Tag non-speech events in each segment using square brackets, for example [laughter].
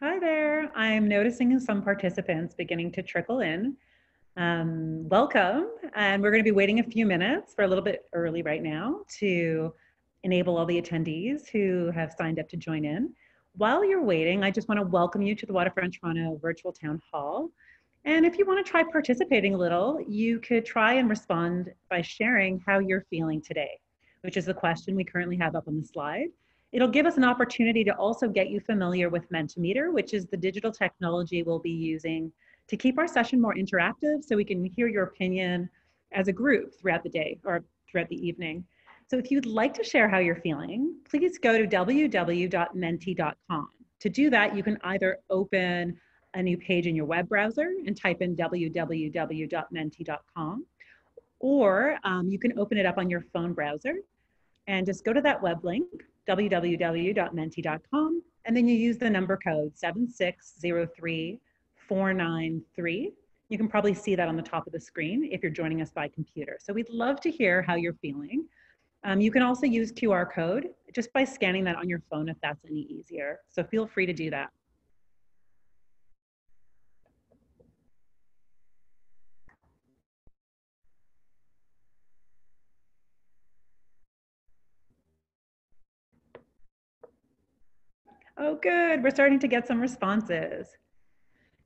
Hi there. I'm noticing some participants beginning to trickle in. Um, welcome. And we're going to be waiting a few minutes. for a little bit early right now to enable all the attendees who have signed up to join in. While you're waiting, I just want to welcome you to the Waterfront Toronto Virtual Town Hall. And if you want to try participating a little, you could try and respond by sharing how you're feeling today, which is the question we currently have up on the slide. It'll give us an opportunity to also get you familiar with Mentimeter, which is the digital technology we'll be using to keep our session more interactive so we can hear your opinion as a group throughout the day or throughout the evening. So if you'd like to share how you're feeling, please go to www.menti.com. To do that, you can either open a new page in your web browser and type in www.menti.com, or um, you can open it up on your phone browser and just go to that web link, www.menti.com, and then you use the number code 7603493. You can probably see that on the top of the screen if you're joining us by computer. So we'd love to hear how you're feeling. Um, you can also use QR code just by scanning that on your phone if that's any easier. So feel free to do that. Oh, good. We're starting to get some responses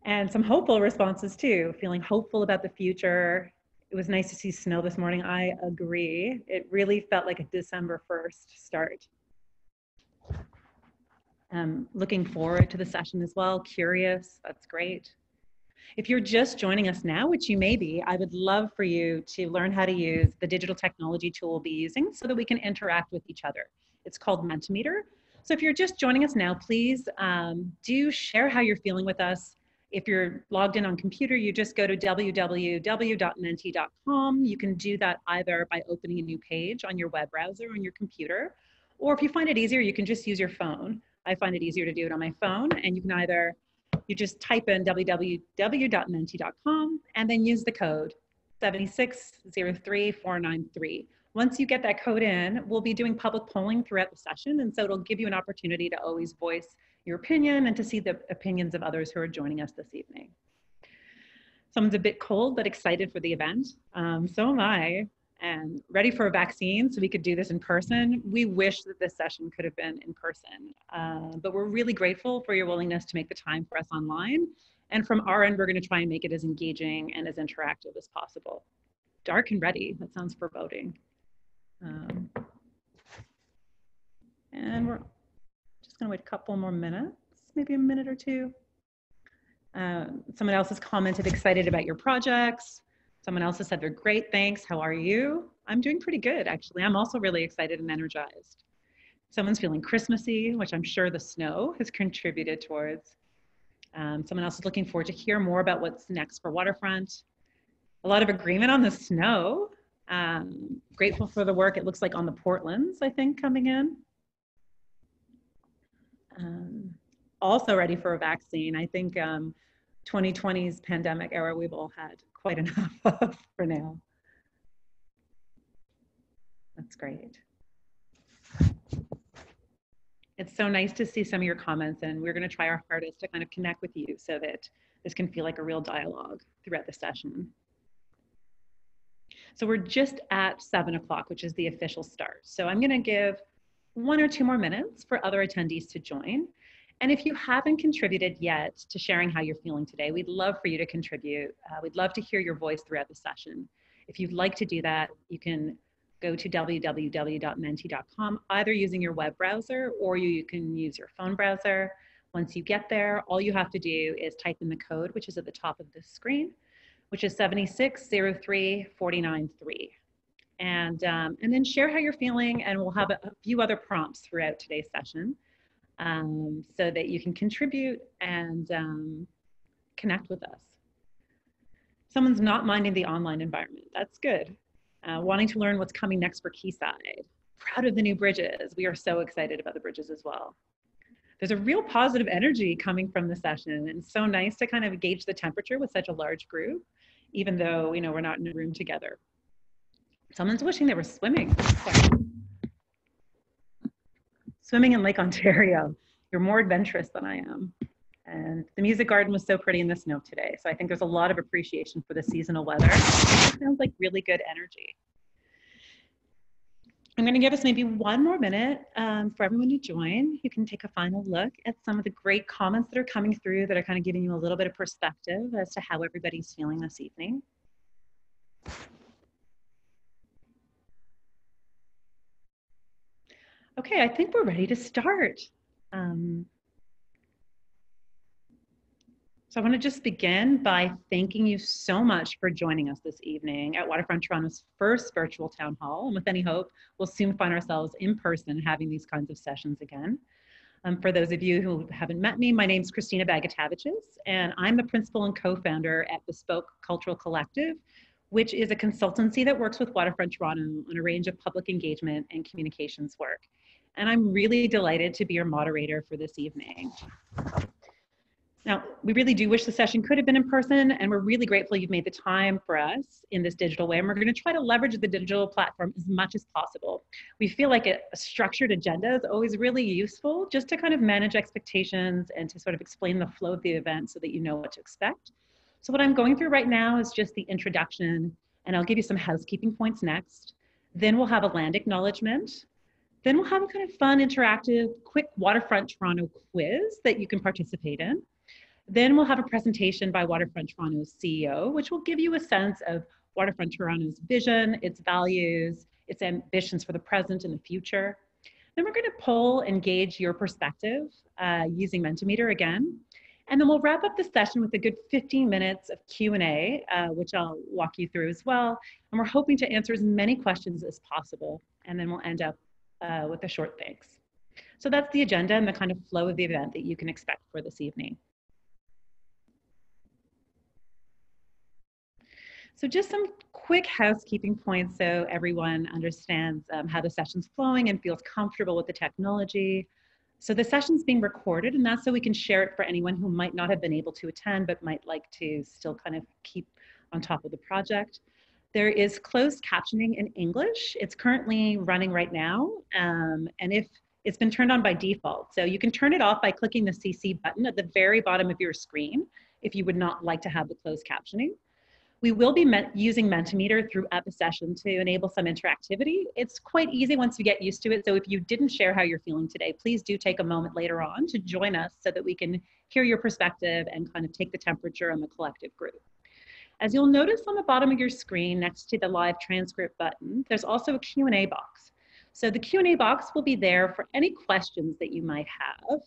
and some hopeful responses too, feeling hopeful about the future. It was nice to see snow this morning. I agree. It really felt like a December 1st start. Um, looking forward to the session as well. Curious, that's great. If you're just joining us now, which you may be, I would love for you to learn how to use the digital technology tool we'll be using so that we can interact with each other. It's called Mentimeter. So if you're just joining us now, please um, do share how you're feeling with us. If you're logged in on computer, you just go to www.menti.com. You can do that either by opening a new page on your web browser on your computer, or if you find it easier, you can just use your phone. I find it easier to do it on my phone, and you can either you just type in www.menti.com and then use the code 7603493. Once you get that code in, we'll be doing public polling throughout the session. And so it'll give you an opportunity to always voice your opinion and to see the opinions of others who are joining us this evening. Someone's a bit cold, but excited for the event. Um, so am I, and ready for a vaccine so we could do this in person. We wish that this session could have been in person, uh, but we're really grateful for your willingness to make the time for us online. And from our end, we're gonna try and make it as engaging and as interactive as possible. Dark and ready, that sounds foreboding. Um, and we're just going to wait a couple more minutes, maybe a minute or two. Uh, someone else has commented excited about your projects. Someone else has said they're great, thanks. How are you? I'm doing pretty good, actually. I'm also really excited and energized. Someone's feeling Christmassy, which I'm sure the snow has [laughs] contributed towards. Um, someone else is looking forward to hear more about what's next for Waterfront. A lot of agreement on the snow. Um, grateful for the work, it looks like on the Portlands, I think, coming in. Um, also ready for a vaccine. I think um, 2020's pandemic era we've all had quite enough [laughs] of for now. That's great. It's so nice to see some of your comments and we're gonna try our hardest to kind of connect with you so that this can feel like a real dialogue throughout the session. So we're just at seven o'clock, which is the official start. So I'm gonna give one or two more minutes for other attendees to join. And if you haven't contributed yet to sharing how you're feeling today, we'd love for you to contribute. Uh, we'd love to hear your voice throughout the session. If you'd like to do that, you can go to www.menti.com, either using your web browser or you, you can use your phone browser. Once you get there, all you have to do is type in the code, which is at the top of the screen, which is 7603493. And, um, and then share how you're feeling and we'll have a, a few other prompts throughout today's session um, so that you can contribute and um, connect with us. Someone's not minding the online environment. That's good. Uh, wanting to learn what's coming next for Quayside. Proud of the new bridges. We are so excited about the bridges as well there's a real positive energy coming from the session and so nice to kind of gauge the temperature with such a large group even though you know we're not in a room together. Someone's wishing they were swimming. Swimming in Lake Ontario. You're more adventurous than I am. And the music garden was so pretty in the snow today. So I think there's a lot of appreciation for the seasonal weather. It sounds like really good energy. I'm going to give us maybe one more minute um, for everyone to join. You can take a final look at some of the great comments that are coming through that are kind of giving you a little bit of perspective as to how everybody's feeling this evening. Okay, I think we're ready to start. Um, so I want to just begin by thanking you so much for joining us this evening at Waterfront Toronto's first virtual town hall. And with any hope, we'll soon find ourselves in person having these kinds of sessions again. Um, for those of you who haven't met me, my name is Christina Bagatavicius, and I'm the principal and co-founder at Bespoke Cultural Collective, which is a consultancy that works with Waterfront Toronto on a range of public engagement and communications work. And I'm really delighted to be your moderator for this evening. Now, we really do wish the session could have been in person, and we're really grateful you've made the time for us in this digital way. And we're going to try to leverage the digital platform as much as possible. We feel like a, structured agenda is always really useful just to kind of manage expectations and to sort of explain the flow of the event so that you know what to expect. So, what I'm going through right now is just the introduction, and I'll give you some housekeeping points next. Then we'll have a land acknowledgement. Then we'll have a kind of fun, interactive, quick Waterfront Toronto quiz that you can participate in. Then we'll have a presentation by Waterfront Toronto's CEO, which will give you a sense of Waterfront Toronto's vision, its values, its ambitions for the present and the future. Then we're going to poll and gauge your perspective uh, using Mentimeter again. And then we'll wrap up the session with a good 15 minutes of Q&A, uh, which I'll walk you through as well. And we're hoping to answer as many questions as possible. And then we'll end up uh, with a short thanks. So that's the agenda and the kind of flow of the event that you can expect for this evening. So just some quick housekeeping points so everyone understands um, how the session's flowing and feels comfortable with the technology. So the session's being recorded and that's so we can share it for anyone who might not have been able to attend but might like to still kind of keep on top of the project. There is closed captioning in English. It's currently running right now. Um, and if it's been turned on by default. So you can turn it off by clicking the CC button at the very bottom of your screen if you would not like to have the closed captioning. We will be using Mentimeter throughout the session to enable some interactivity. It's quite easy once you get used to it. So if you didn't share how you're feeling today, please do take a moment later on to join us so that we can hear your perspective and kind of take the temperature on the collective group. As you'll notice on the bottom of your screen next to the live transcript button, there's also a Q&A box. So the Q&A box will be there for any questions that you might have.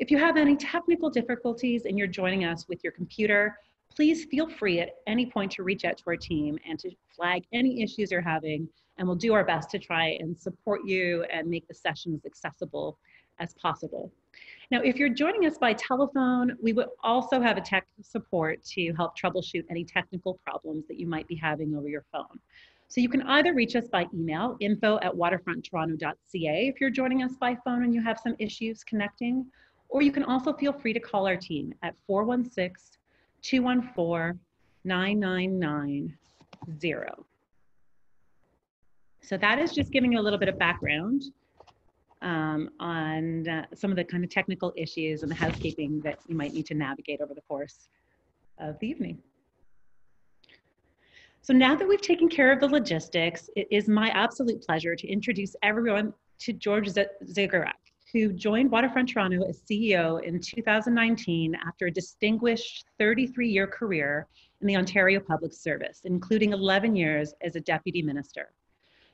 If you have any technical difficulties and you're joining us with your computer, please feel free at any point to reach out to our team and to flag any issues you're having, and we'll do our best to try and support you and make the session as accessible as possible. Now, if you're joining us by telephone, we would also have a tech support to help troubleshoot any technical problems that you might be having over your phone. So you can either reach us by email, info at waterfronttoronto.ca if you're joining us by phone and you have some issues connecting, or you can also feel free to call our team at 416 214 9990. So that is just giving you a little bit of background um, on uh, some of the kind of technical issues and the housekeeping that you might need to navigate over the course of the evening. So now that we've taken care of the logistics, it is my absolute pleasure to introduce everyone to George Zegarac who joined Waterfront Toronto as CEO in 2019 after a distinguished 33 year career in the Ontario Public Service, including 11 years as a deputy minister.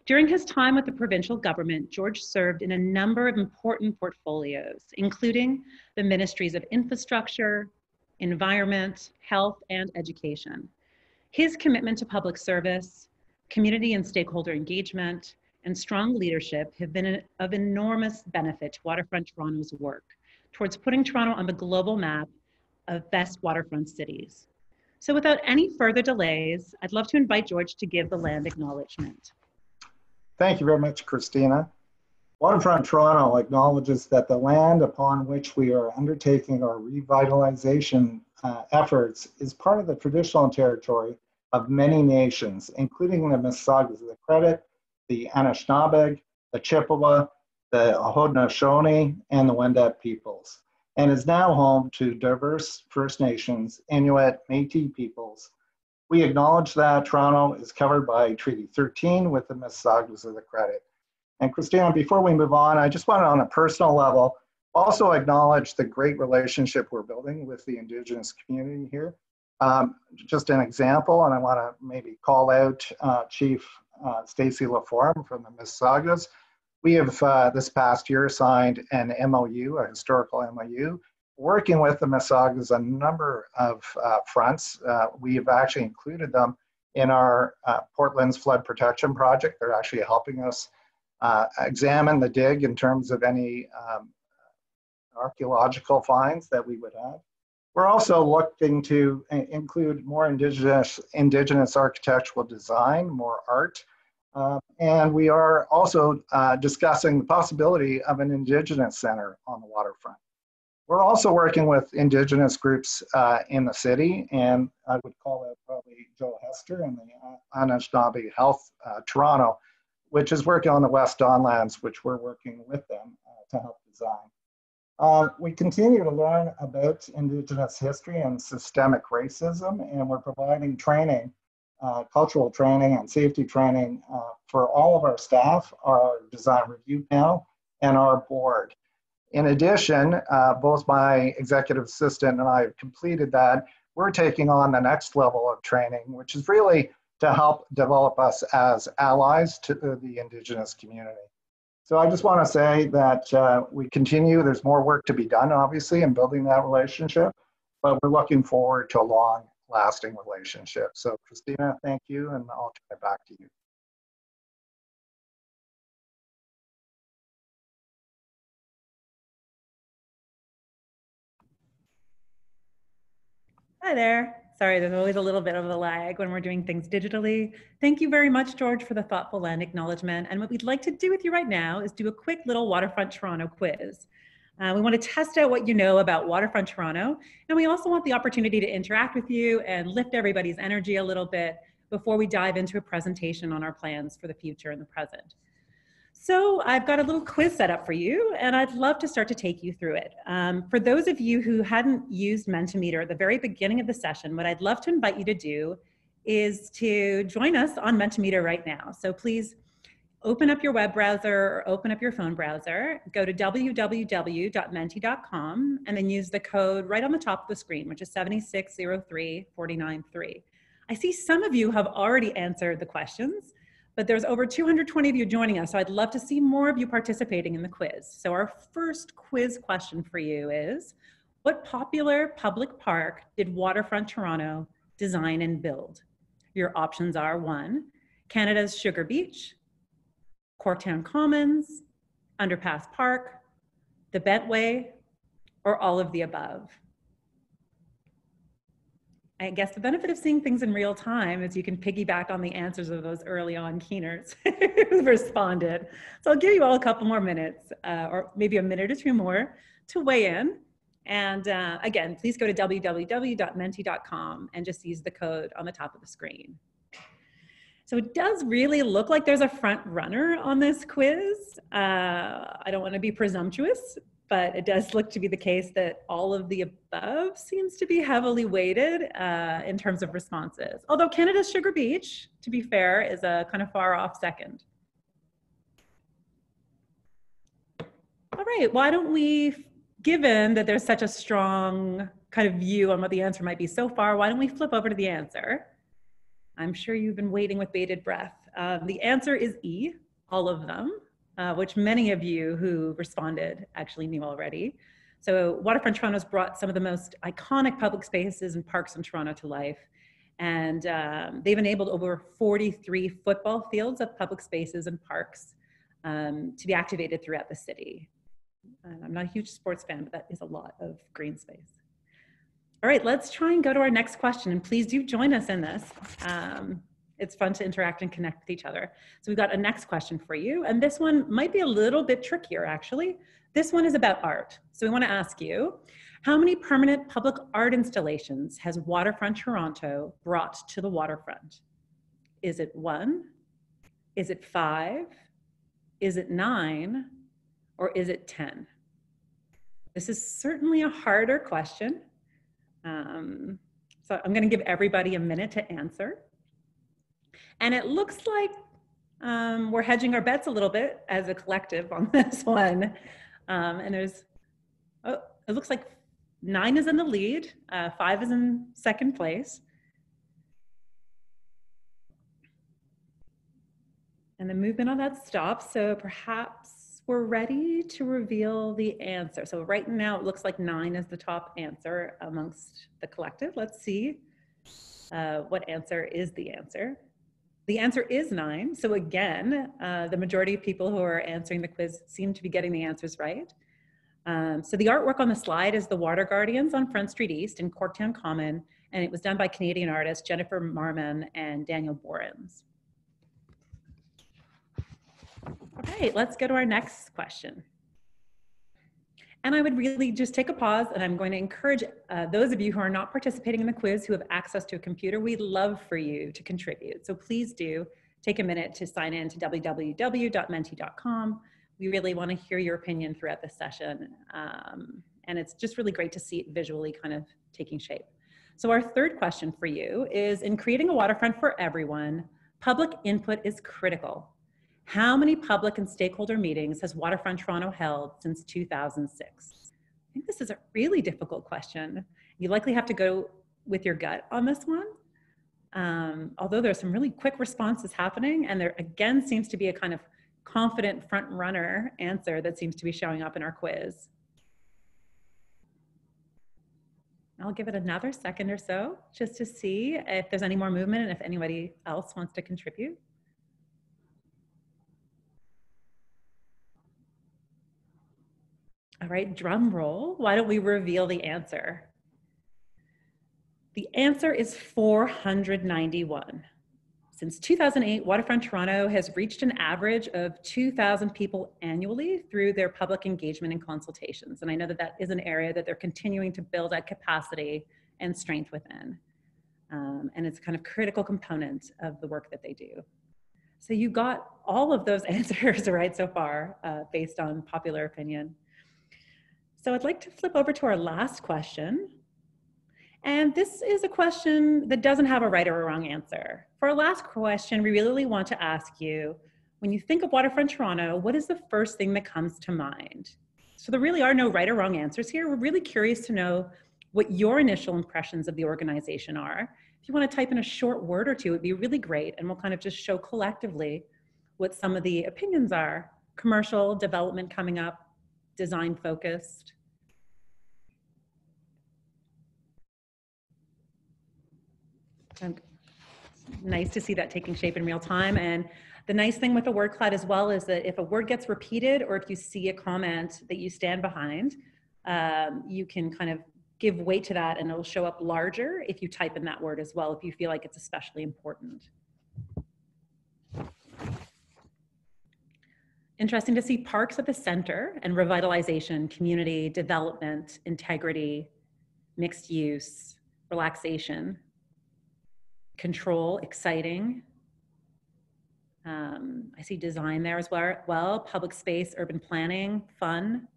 During his time with the provincial government, George served in a number of important portfolios, including the ministries of infrastructure, environment, health, and education. His commitment to public service, community and stakeholder engagement, and strong leadership have been of enormous benefit to Waterfront Toronto's work towards putting Toronto on the global map of best waterfront cities. So without any further delays, I'd love to invite George to give the land acknowledgement. Thank you very much, Christina. Waterfront Toronto acknowledges that the land upon which we are undertaking our revitalization uh, efforts is part of the traditional territory of many nations, including the Mississaugas of the Credit, the Anishinaabeg, the Chippewa, the Haudenosaunee, and the Wendat peoples. and is now home to diverse First Nations, Inuit, Métis peoples. We acknowledge that Toronto is covered by Treaty 13 with the Mississaugas of the credit. And Christina, before we move on, I just want to, on a personal level, also acknowledge the great relationship we're building with the Indigenous community here. Um, just an example, and I want to maybe call out uh, Chief uh, Stacey Laforme from the Mississaugas. We have uh, this past year signed an MOU, a historical MOU, working with the Mississaugas on a number of uh, fronts. Uh, we've actually included them in our uh, Port Lands flood protection project. They're actually helping us uh, examine the dig in terms of any um, archaeological finds that we would have. We're also looking to include more indigenous, indigenous architectural design, more art, uh, and we are also uh, discussing the possibility of an indigenous center on the waterfront. We're also working with indigenous groups uh, in the city, and I would call out probably Joe Hester and the Anishnawbe Health uh, Toronto, which is working on the West Don lands, which we're working with them uh, to help design. Uh, we continue to learn about Indigenous history and systemic racism, and we're providing training, uh, cultural training and safety training uh, for all of our staff, our design review panel, and our board. In addition, uh, both my executive assistant and I have completed that. We're taking on the next level of training, which is really to help develop us as allies to the Indigenous community. So I just want to say that uh, we continue, there's more work to be done, obviously, in building that relationship, but we're looking forward to a long lasting relationship. So Christina, thank you, and I'll turn it back to you. Hi there. Sorry, there's always a little bit of a lag when we're doing things digitally. Thank you very much, George, for the thoughtful land acknowledgement. And what we'd like to do with you right now is do a quick little Waterfront Toronto quiz. Uh, we want to test out what you know about Waterfront Toronto, and we also want the opportunity to interact with you and lift everybody's energy a little bit before we dive into a presentation on our plans for the future and the present. So I've got a little quiz set up for you, and I'd love to start to take you through it. Um, for those of you who hadn't used Mentimeter at the very beginning of the session, what I'd love to invite you to do is to join us on Mentimeter right now. So please open up your web browser or open up your phone browser, go to www.menti.com, and then use the code right on the top of the screen, which is 7603493. I see some of you have already answered the questions but there's over 220 of you joining us, so I'd love to see more of you participating in the quiz. So our first quiz question for you is, what popular public park did Waterfront Toronto design and build? Your options are one, Canada's Sugar Beach, Corktown Commons, Underpass Park, the Bentway, or all of the above. I guess the benefit of seeing things in real time is you can piggyback on the answers of those early on keeners [laughs] who responded. So I'll give you all a couple more minutes, uh, or maybe a minute or two more to weigh in. And uh, again, please go to www.menti.com and just use the code on the top of the screen. So it does really look like there's a front runner on this quiz. Uh, I don't want to be presumptuous, but it does look to be the case that all of the above seems to be heavily weighted uh, in terms of responses. Although Canada's Sugar Beach, to be fair, is a kind of far off second. All right, why don't we, given that there's such a strong kind of view on what the answer might be so far, why don't we flip over to the answer? I'm sure you've been waiting with bated breath. Um, the answer is E, all of them uh, which many of you who responded actually knew already. So Waterfront Toronto's brought some of the most iconic public spaces and parks in Toronto to life. And um, they've enabled over 43 football fields of public spaces and parks um, to be activated throughout the city. And I'm not a huge sports fan, but that is a lot of green space. All right, let's try and go to our next question. And please do join us in this. Um, it's fun to interact and connect with each other. So we've got a next question for you. And this one might be a little bit trickier actually. This one is about art. So we wanna ask you, how many permanent public art installations has Waterfront Toronto brought to the waterfront? Is it one? Is it five? Is it nine? Or is it 10? This is certainly a harder question. Um, so I'm going to give everybody a minute to answer. And it looks like um, we're hedging our bets a little bit as a collective on [laughs] this one. Um, and there's, oh, it looks like nine is in the lead, uh, five is in second place. And the movement on that stops. So perhaps we're ready to reveal the answer. So right now it looks like nine is the top answer amongst the collective. Let's see uh, what answer is the answer. The answer is nine. So again, uh, the majority of people who are answering the quiz seem to be getting the answers right. Um, so the artwork on the slide is the Water Guardians on Front Street East in Corktown Common, and it was done by Canadian artists Jennifer Marman and Daniel Borins. Okay, let's go to our next question. And I would really just take a pause and I'm going to encourage uh, those of you who are not participating in the quiz who have access to a computer, we'd love for you to contribute. So please do take a minute to sign in to www.menti.com. We really want to hear your opinion throughout the session. Um, and it's just really great to see it visually kind of taking shape. So our third question for you is in creating a waterfront for everyone, public input is critical. How many public and stakeholder meetings has Waterfront Toronto held since 2006? I think this is a really difficult question. You likely have to go with your gut on this one. Um, although there's some really quick responses happening and there again seems to be a kind of confident front runner answer that seems to be showing up in our quiz. I'll give it another second or so just to see if there's any more movement and if anybody else wants to contribute. All right, drum roll. Why don't we reveal the answer? The answer is 491. Since 2008, Waterfront Toronto has reached an average of 2,000 people annually through their public engagement and consultations. And I know that that is an area that they're continuing to build at capacity and strength within. Um, and it's kind of critical component of the work that they do. So you got all of those [laughs] answers right so far uh, based on popular opinion. So I'd like to flip over to our last question. And this is a question that doesn't have a right or a wrong answer. For our last question, we really want to ask you, when you think of Waterfront Toronto, what is the first thing that comes to mind? So there really are no right or wrong answers here. We're really curious to know what your initial impressions of the organization are. If you want to type in a short word or two, it'd be really great. And we'll kind of just show collectively what some of the opinions are. Commercial, development coming up, design focused. And nice to see that taking shape in real time. And the nice thing with the word cloud as well is that if a word gets repeated or if you see a comment that you stand behind, um, you can kind of give weight to that and it'll show up larger if you type in that word as well, if you feel like it's especially important. Interesting to see parks at the center and revitalization, community, development, integrity, mixed use, relaxation, control, exciting. Um, I see design there as well, well, public space, urban planning, fun.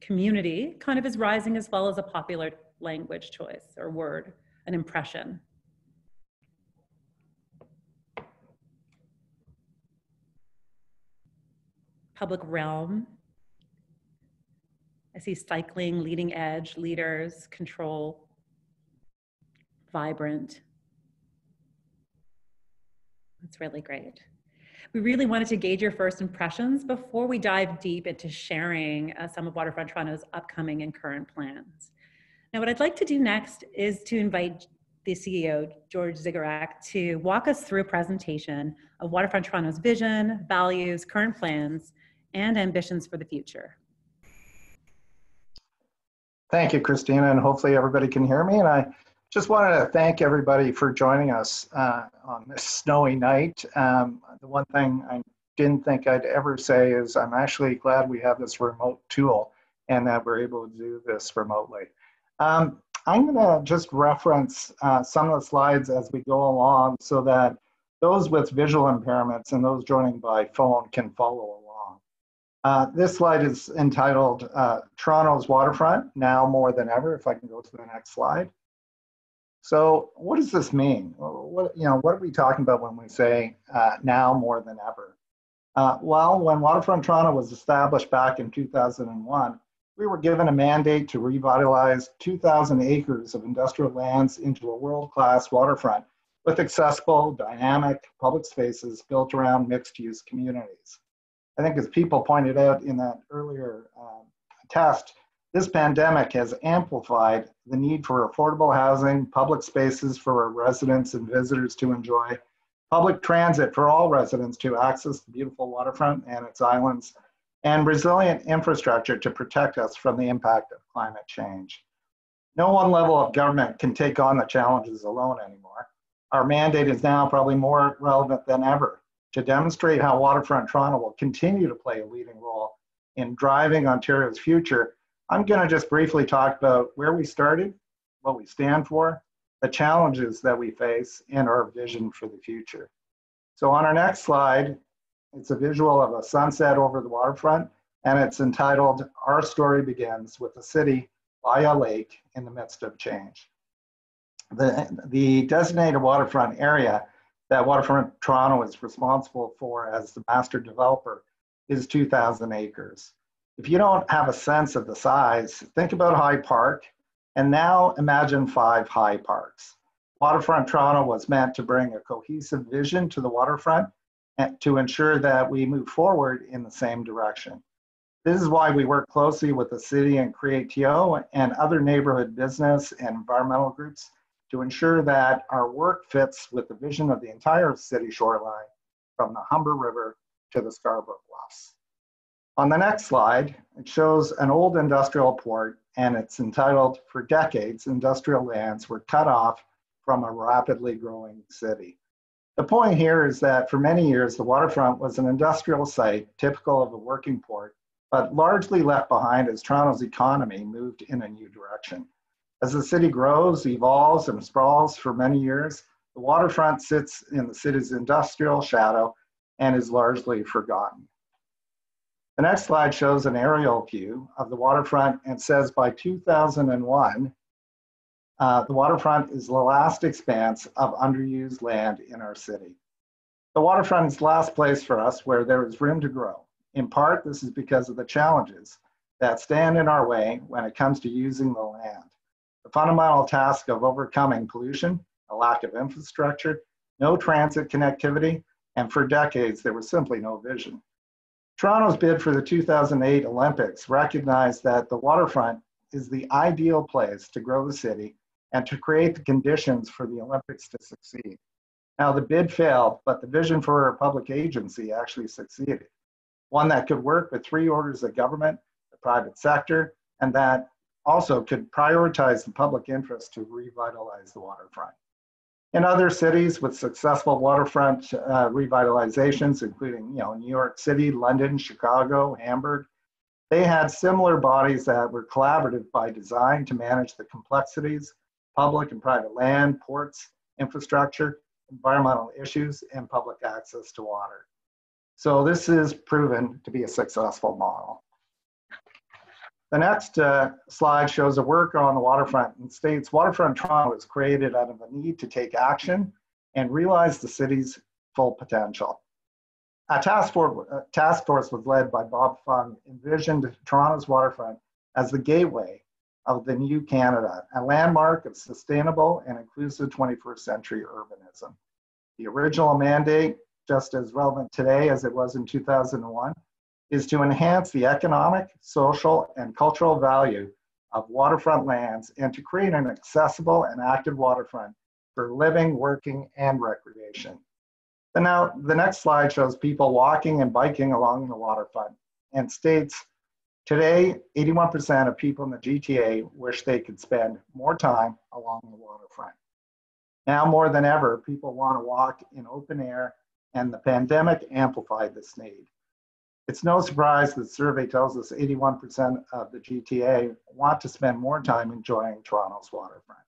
Community kind of is rising as well as a popular language choice or word, an impression. Public realm, I see cycling, leading edge, leaders, control, vibrant. That's really great. We really wanted to gauge your first impressions before we dive deep into sharing uh, some of Waterfront Toronto's upcoming and current plans. Now, what I'd like to do next is to invite the CEO, George Zegarac, to walk us through a presentation of Waterfront Toronto's vision, values, current plans, and ambitions for the future. Thank you, Christina, and hopefully everybody can hear me. And I just wanted to thank everybody for joining us uh, on this [laughs] snowy night. Um, the one thing I didn't think I'd ever say is I'm actually glad we have this remote tool and that we're able to do this remotely. Um, I'm going to just reference uh, some of the slides as we go along so that those with visual impairments and those joining by phone can follow along. Uh, this slide is entitled uh, Toronto's Waterfront, Now More Than Ever, if I can go to the next slide. So what does this mean? What, you know, what are we talking about when we say uh, now more than ever? Uh, well, when Waterfront Toronto was established back in 2001, we were given a mandate to revitalize 2,000 acres of industrial lands into a world-class waterfront with accessible, dynamic public spaces built around mixed-use communities. I think as people pointed out in that earlier uh, test, this pandemic has amplified the need for affordable housing, public spaces for our residents and visitors to enjoy, public transit for all residents to access the beautiful waterfront and its islands, and resilient infrastructure to protect us from the impact of climate change. No one level of government can take on the challenges alone anymore. Our mandate is now probably more relevant than ever to demonstrate how Waterfront Toronto will continue to play a leading role in driving Ontario's future. I'm going to just briefly talk about where we started, what we stand for, the challenges that we face, and our vision for the future. So on our next slide, it's a visual of a sunset over the waterfront, and it's entitled Our Story Begins with a City by a Lake in the Midst of Change. The, the designated waterfront area that Waterfront Toronto is responsible for as the master developer is 2,000 acres. If you don't have a sense of the size, think about High Park, and now imagine five High Parks. Waterfront Toronto was meant to bring a cohesive vision to the waterfront and to ensure that we move forward in the same direction. This is why we work closely with the city and Creatio and other neighborhood business and environmental groups to ensure that our work fits with the vision of the entire city shoreline from the Humber River to the Scarborough Bluffs. On the next slide, it shows an old industrial port and it's entitled, For Decades, Industrial Lands Were Cut Off from a Rapidly Growing City. The point here is that for many years, the waterfront was an industrial site typical of a working port, but largely left behind as Toronto's economy moved in a new direction. As the city grows, evolves, and sprawls for many years, the waterfront sits in the city's industrial shadow and is largely forgotten. The next slide shows an aerial view of the waterfront and says by 2001, uh, the waterfront is the last expanse of underused land in our city. The waterfront is the last place for us where there is room to grow. In part, this is because of the challenges that stand in our way when it comes to using the land. The fundamental task of overcoming pollution, a lack of infrastructure, no transit connectivity, and for decades there was simply no vision. Toronto's bid for the 2008 Olympics recognized that the waterfront is the ideal place to grow the city and to create the conditions for the Olympics to succeed. Now, the bid failed, but the vision for a public agency actually succeeded. One that could work with three orders of government, the private sector, and that also could prioritize the public interest to revitalize the waterfront. In other cities with successful waterfront uh, revitalizations, including you know, New York City, London, Chicago, Hamburg, they had similar bodies that were collaborative by design to manage the complexities public and private land, ports, infrastructure, environmental issues, and public access to water. So this is proven to be a successful model. The next uh, slide shows a work on the waterfront and states Waterfront Toronto was created out of a need to take action and realize the city's full potential. A task force, a task force was led by Bob Fung, envisioned Toronto's waterfront as the gateway of the new Canada, a landmark of sustainable and inclusive 21st century urbanism. The original mandate, just as relevant today as it was in 2001, is to enhance the economic, social, and cultural value of waterfront lands and to create an accessible and active waterfront for living, working, and recreation. And now the next slide shows people walking and biking along the waterfront and states Today, 81% of people in the GTA wish they could spend more time along the waterfront. Now more than ever, people want to walk in open air, and the pandemic amplified this need. It's no surprise that the survey tells us 81% of the GTA want to spend more time enjoying Toronto's waterfront.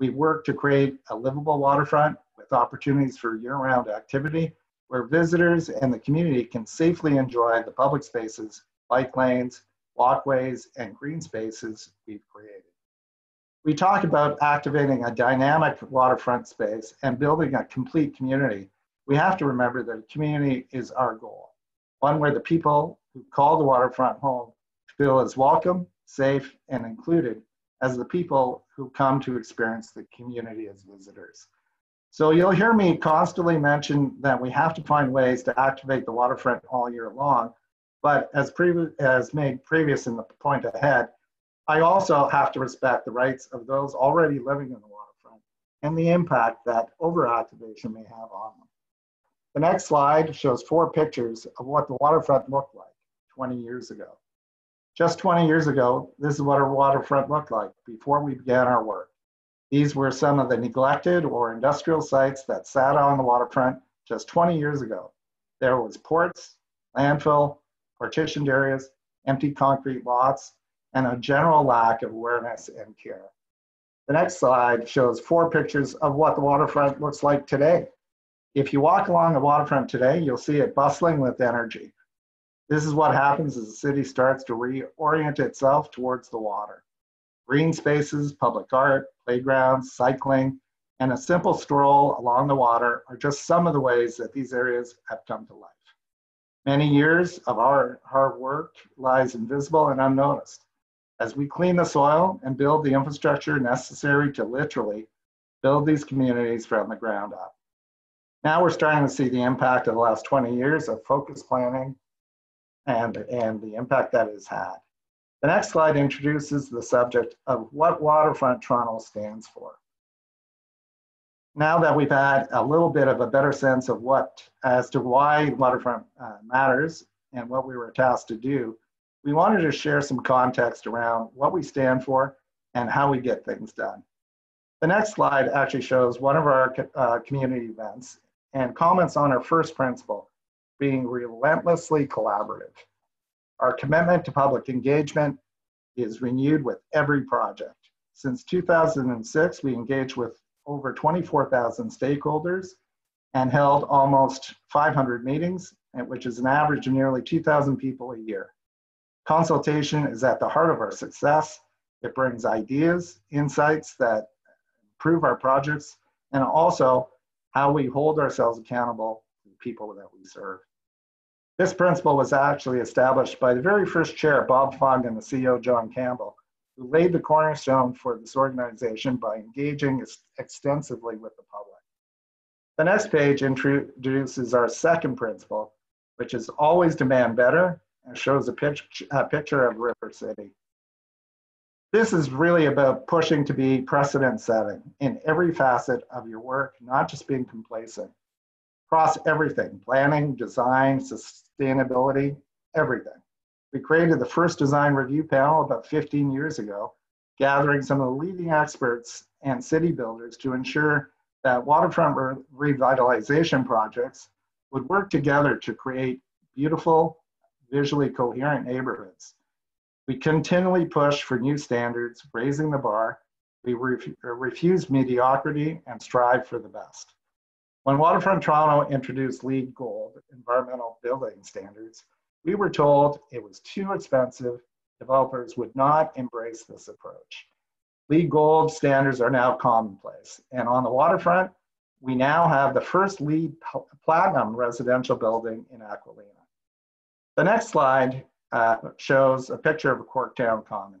We work to create a livable waterfront with opportunities for year round activity where visitors and the community can safely enjoy the public spaces, bike lanes, walkways, and green spaces we've created. We talk about activating a dynamic waterfront space and building a complete community. We have to remember that community is our goal, one where the people who call the waterfront home feel as welcome, safe, and included as the people who come to experience the community as visitors. So you'll hear me constantly mention that we have to find ways to activate the waterfront all year long. But as, previ- as made previous in the point ahead, I also have to respect the rights of those already living in the waterfront and the impact that overactivation may have on them. The next slide shows four pictures of what the waterfront looked like 20 years ago. Just 20 years ago, this is what our waterfront looked like before we began our work. These were some of the neglected or industrial sites that sat on the waterfront just 20 years ago. There was ports, landfill, partitioned areas, empty concrete lots, and a general lack of awareness and care. The next slide shows four pictures of what the waterfront looks like today. If you walk along the waterfront today, you'll see it bustling with energy. This is what happens as the city starts to reorient itself towards the water. Green spaces, public art, playgrounds, cycling, and a simple stroll along the water are just some of the ways that these areas have come to life. Many years of our hard work lies invisible and unnoticed. As we clean the soil and build the infrastructure necessary to literally build these communities from the ground up. Now we're starting to see the impact of the last 20 years of focus planning and, and the impact that has had. The next slide introduces the subject of what Waterfront Toronto stands for. Now that we've had a little bit of a better sense of what, as to why waterfront uh, matters and what we were tasked to do, we wanted to share some context around what we stand for and how we get things done. The next slide actually shows one of our uh, community events and comments on our first principle, being relentlessly collaborative. Our commitment to public engagement is renewed with every project. Since 2006, we engaged with over 24,000 stakeholders and held almost 500 meetings, which is an average of nearly 2,000 people a year. Consultation is at the heart of our success. It brings ideas, insights that improve our projects, and also how we hold ourselves accountable to the people that we serve. This principle was actually established by the very first chair, Bob Fung, and the CEO, John Campbell, who laid the cornerstone for this organization by engaging extensively with the public. The next page introduces our second principle, which is always demand better and shows a, a picture of River City. This is really about pushing to be precedent setting in every facet of your work, not just being complacent. Across everything planning, design, sustainability, everything. We created the first design review panel about 15 years ago, gathering some of the leading experts and city builders to ensure that waterfront revitalization projects would work together to create beautiful, visually coherent neighborhoods. We continually push for new standards, raising the bar. We ref refuse mediocrity and strive for the best. When Waterfront Toronto introduced LEED Gold environmental building standards, we were told it was too expensive, developers would not embrace this approach. LEED Gold standards are now commonplace. And on the waterfront, we now have the first LEED Platinum residential building in Aqualina. The next slide uh, shows a picture of a Corktown Common,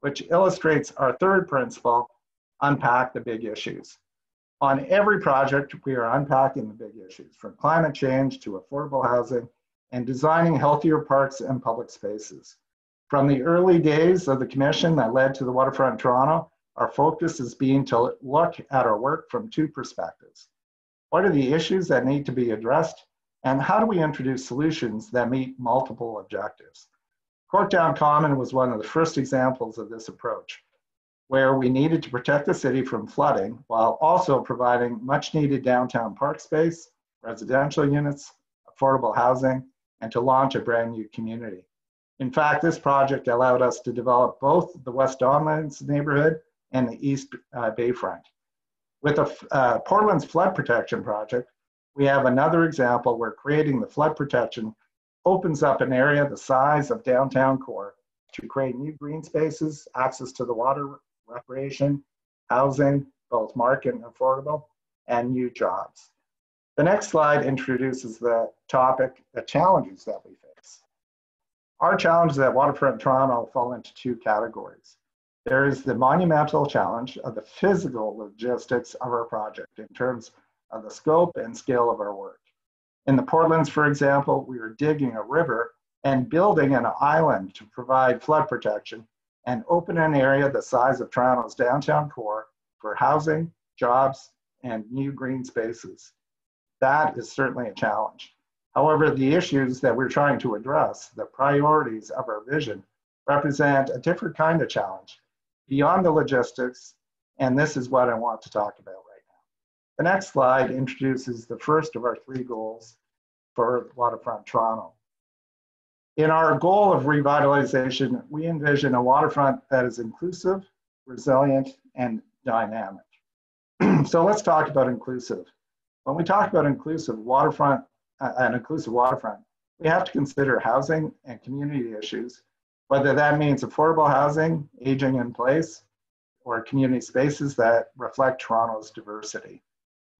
which illustrates our third principle, unpack the big issues. On every project, we are unpacking the big issues, from climate change to affordable housing and designing healthier parks and public spaces. From the early days of the commission that led to the Waterfront Toronto, our focus has been to look at our work from two perspectives. What are the issues that need to be addressed and how do we introduce solutions that meet multiple objectives? Corktown Common was one of the first examples of this approach, where we needed to protect the city from flooding while also providing much needed downtown park space, residential units, affordable housing, and to launch a brand new community. In fact, this project allowed us to develop both the West Don Lands neighborhood and the East uh, Bayfront. With the uh, Port Lands flood protection project, we have another example where creating the flood protection opens up an area the size of downtown core to create new green spaces, access to the water, recreation, housing, both market and affordable, and new jobs. The next slide introduces the topic, the challenges that we face. Our challenges at Waterfront Toronto fall into two categories. There is the monumental challenge of the physical logistics of our project in terms of the scope and scale of our work. In the Port Lands, for example, we are digging a river and building an island to provide flood protection and open an area the size of Toronto's downtown core for housing, jobs, and new green spaces. That is certainly a challenge. However, the issues that we're trying to address, the priorities of our vision, represent a different kind of challenge beyond the logistics, and this is what I want to talk about. The next slide introduces the first of our three goals for Waterfront Toronto. In our goal of revitalization, we envision a waterfront that is inclusive, resilient, and dynamic. [clears throat] so let's talk about inclusive. When we talk about inclusive waterfront, uh, an inclusive waterfront, we have to consider housing and community issues, whether that means affordable housing, aging in place, or community spaces that reflect Toronto's diversity.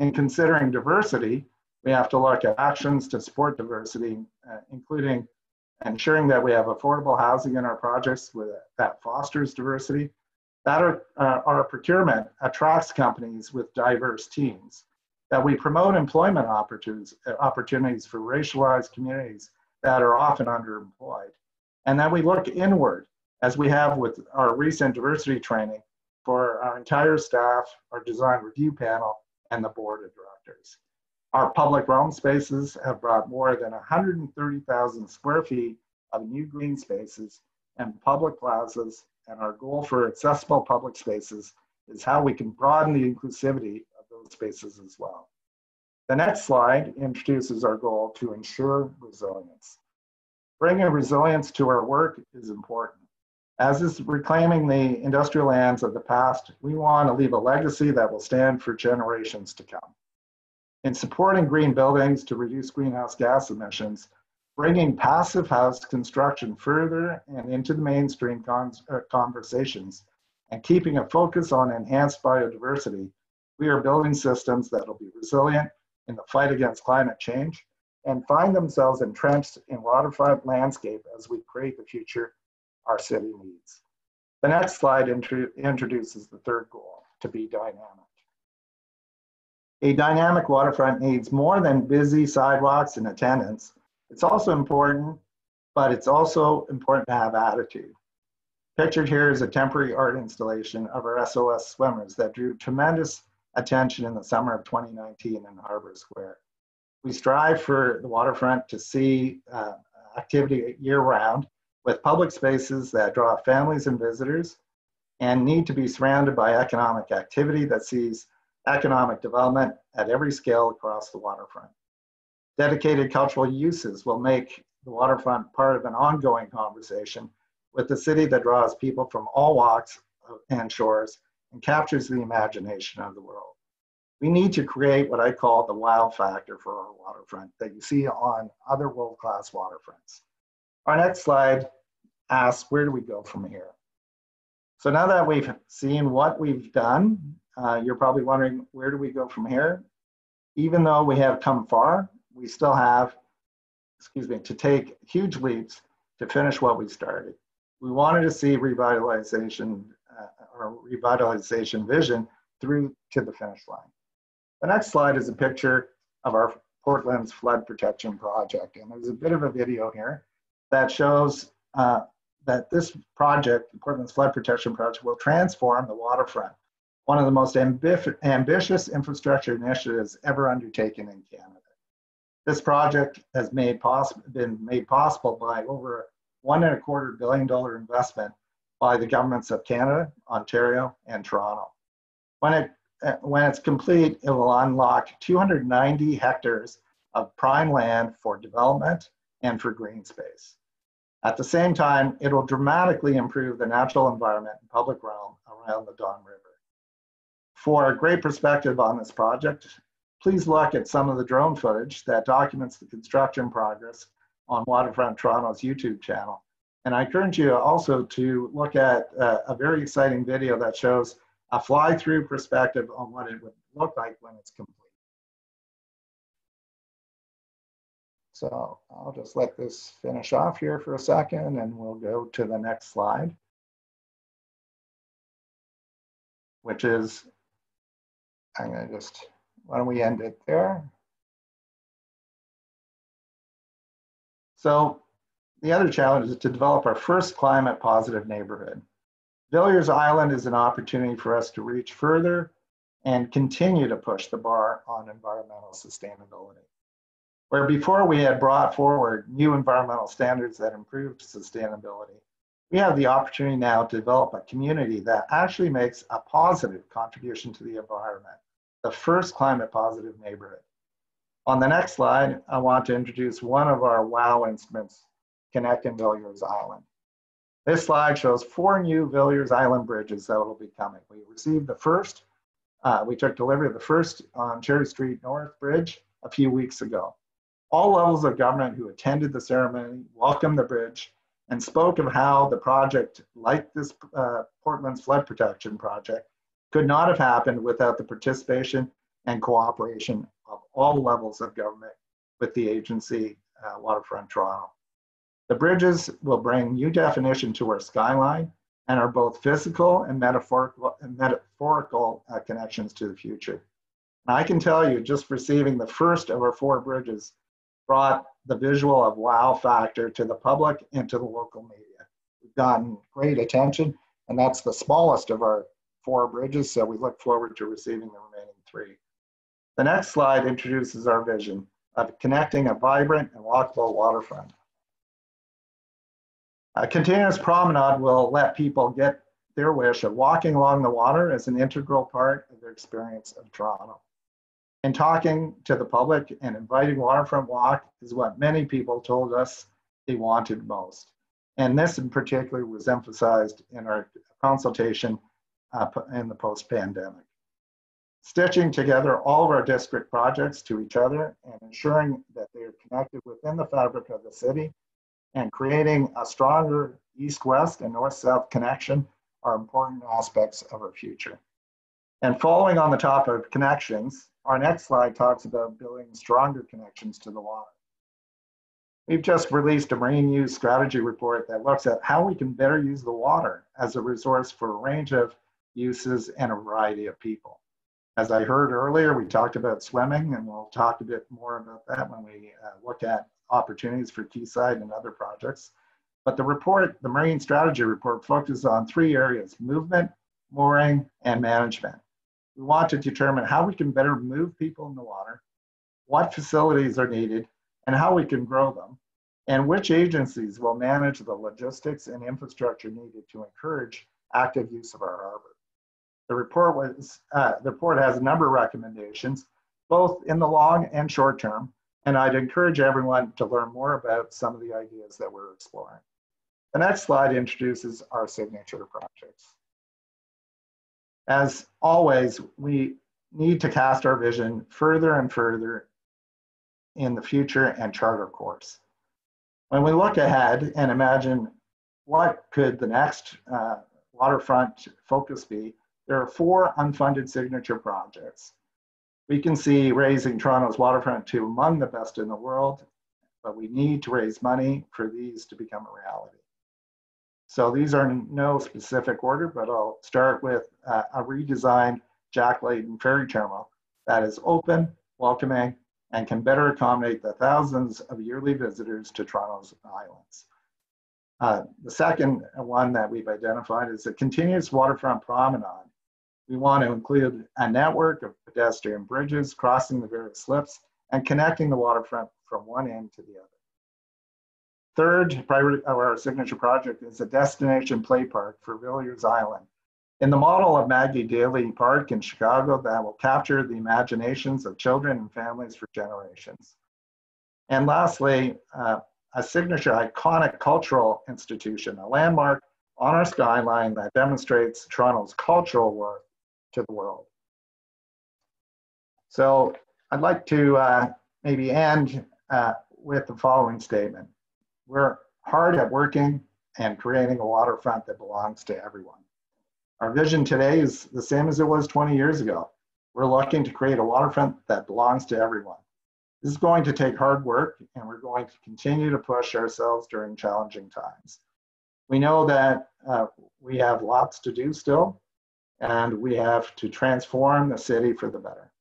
In considering diversity, we have to look at actions to support diversity, uh, including ensuring that we have affordable housing in our projects with, that fosters diversity. That our, uh, our procurement attracts companies with diverse teams. That we promote employment opportunities, opportunities for racialized communities that are often underemployed. And that we look inward, as we have with our recent diversity training for our entire staff, our design review panel, and the board of directors. Our public realm spaces have brought more than 130,000 square feet of new green spaces and public plazas, and our goal for accessible public spaces is how we can broaden the inclusivity of those spaces as well. The next slide introduces our goal to ensure resilience. Bringing resilience to our work is important. As is reclaiming the industrial lands of the past, we want to leave a legacy that will stand for generations to come. In supporting green buildings to reduce greenhouse gas emissions, bringing passive house construction further and into the mainstream con uh, conversations, and keeping a focus on enhanced biodiversity, we are building systems that will be resilient in the fight against climate change and find themselves entrenched in waterfront landscape as we create the future our city needs. The next slide introduces the third goal, to be dynamic. A dynamic waterfront needs more than busy sidewalks and attendance. It's also important, but it's also important to have attitude. Pictured here is a temporary art installation of our SOS swimmers that drew tremendous attention in the summer of 2019 in Harbor Square. We strive for the waterfront to see uh, activity year round with public spaces that draw families and visitors and need to be surrounded by economic activity that sees economic development at every scale across the waterfront. Dedicated cultural uses will make the waterfront part of an ongoing conversation with the city that draws people from all walks and shores and captures the imagination of the world. We need to create what I call the wow factor for our waterfront that you see on other world-class waterfronts. Our next slide asks, where do we go from here? So now that we've seen what we've done uh, you're probably wondering, where do we go from here? Even though we have come far, we still have, excuse me, to take huge leaps to finish what we started. We wanted to see revitalization uh, or revitalization vision through to the finish line. The next slide is a picture of our Port Lands Flood Protection Project. And there's a bit of a video here that shows uh, that this project, the Port Lands Flood Protection Project, will transform the waterfront one of the most ambi ambitious infrastructure initiatives ever undertaken in Canada. This project has made been made possible by over one and a quarter billion dollar investment by the governments of Canada, Ontario, and Toronto. When, it, uh, when it's complete, it will unlock 290 hectares of prime land for development and for green space. At the same time, it will dramatically improve the natural environment and public realm around the Don River. For a great perspective on this project, please look at some of the drone footage that documents the construction progress on Waterfront Toronto's YouTube channel. And I encourage you also to look at uh, a very exciting video that shows a fly-through perspective on what it would look like when it's complete. So I'll just let this finish off here for a second and we'll go to the next slide, which is, I'm gonna just, why don't we end it there? So the other challenge is to develop our first climate positive neighborhood. Villiers Island is an opportunity for us to reach further and continue to push the bar on environmental sustainability. Where before we had brought forward new environmental standards that improved sustainability, we have the opportunity now to develop a community that actually makes a positive contribution to the environment, the first climate positive neighborhood. On the next slide, I want to introduce one of our WOW instruments Connect connecting Villiers Island. This slide shows four new Villiers Island bridges that will be coming. We received the first, uh, we took delivery of the first on Cherry Street North Bridge a few weeks ago. All levels of government who attended the ceremony welcomed the bridge and spoke of how the project, like this uh, Port Lands flood protection project, could not have happened without the participation and cooperation of all levels of government with the agency, uh, Waterfront Toronto. The bridges will bring new definition to our skyline and are both physical and metaphorical, and metaphorical uh, connections to the future. And I can tell you, just receiving the first of our four bridges brought the visual of wow factor to the public and to the local media. We've gotten great attention, and that's the smallest of our four bridges, so we look forward to receiving the remaining three. The next slide introduces our vision of connecting a vibrant and walkable waterfront. A continuous promenade will let people get their wish of walking along the water as an integral part of their experience of Toronto. And talking to the public and inviting Waterfront Walk is what many people told us they wanted most. And this in particular was emphasized in our consultation uh, in the post-pandemic stitching together all of our district projects to each other and ensuring that they are connected within the fabric of the city and creating a stronger east-west and north-south connection are important aspects of our future. And following on the top of connections, our next slide talks about building stronger connections to the water. We've just released a marine use strategy report that looks at how we can better use the water as a resource for a range of uses and a variety of people. As I heard earlier, we talked about swimming, and we'll talk a bit more about that when we uh, look at opportunities for Quayside and other projects. But the report, the Marine Strategy Report, focuses on three areas movement, mooring, and management. We want to determine how we can better move people in the water, what facilities are needed, and how we can grow them, and which agencies will manage the logistics and infrastructure needed to encourage active use of our harbor. The report was uh, the report has a number of recommendations, both in the long and short term, and I'd encourage everyone to learn more about some of the ideas that we're exploring. The next slide introduces our signature projects. As always, we need to cast our vision further and further in the future and chart our course. When we look ahead and imagine what could the next uh, waterfront focus be, there are four unfunded signature projects. We can see raising Toronto's waterfront to among the best in the world, but we need to raise money for these to become a reality. So these are in no specific order, but I'll start with uh, a redesigned Jack Layton ferry terminal that is open, welcoming, and can better accommodate the thousands of yearly visitors to Toronto's islands. Uh, the second one that we've identified is a continuous waterfront promenade we want to include a network of pedestrian bridges crossing the various slips and connecting the waterfront from one end to the other. Third priority of our signature project is a destination play park for Villiers Island. In the model of Maggie Daley Park in Chicago that will capture the imaginations of children and families for generations. And lastly, uh, a signature iconic cultural institution, a landmark on our skyline that demonstrates Toronto's cultural worth to the world. So I'd like to uh, maybe end uh, with the following statement. We're hard at working and creating a waterfront that belongs to everyone. Our vision today is the same as it was 20 years ago. We're looking to create a waterfront that belongs to everyone. This is going to take hard work, and we're going to continue to push ourselves during challenging times. We know that uh, we have lots to do still, and we have to transform the city for the better.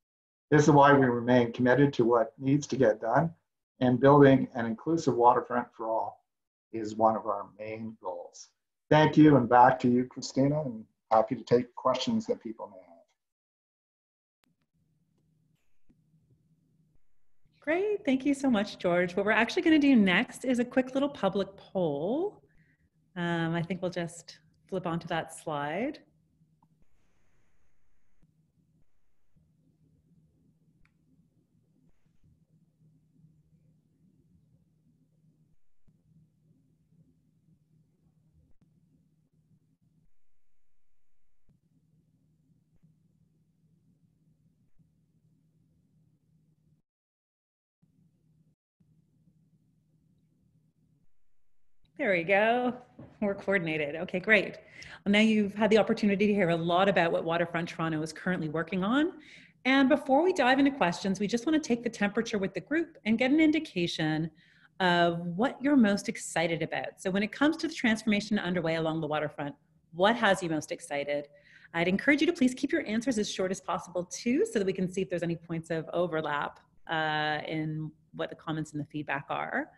This is why we remain committed to what needs to get done, and building an inclusive waterfront for all is one of our main goals. Thank you, and back to you, Christina, and happy to take questions that people may have. Great, thank you so much, George. What we're actually going to do next is a quick little public poll. Um, I think we'll just flip onto that slide. There we go. We're coordinated. Okay, great. Well, now you've had the opportunity to hear a lot about what Waterfront Toronto is currently working on. And before we dive into questions, we just want to take the temperature with the group and get an indication of what you're most excited about. So when it comes to the transformation underway along the waterfront, what has you most excited? I'd encourage you to please keep your answers as short as possible too, so that we can see if there's any points of overlap uh, in what the comments and the feedback are.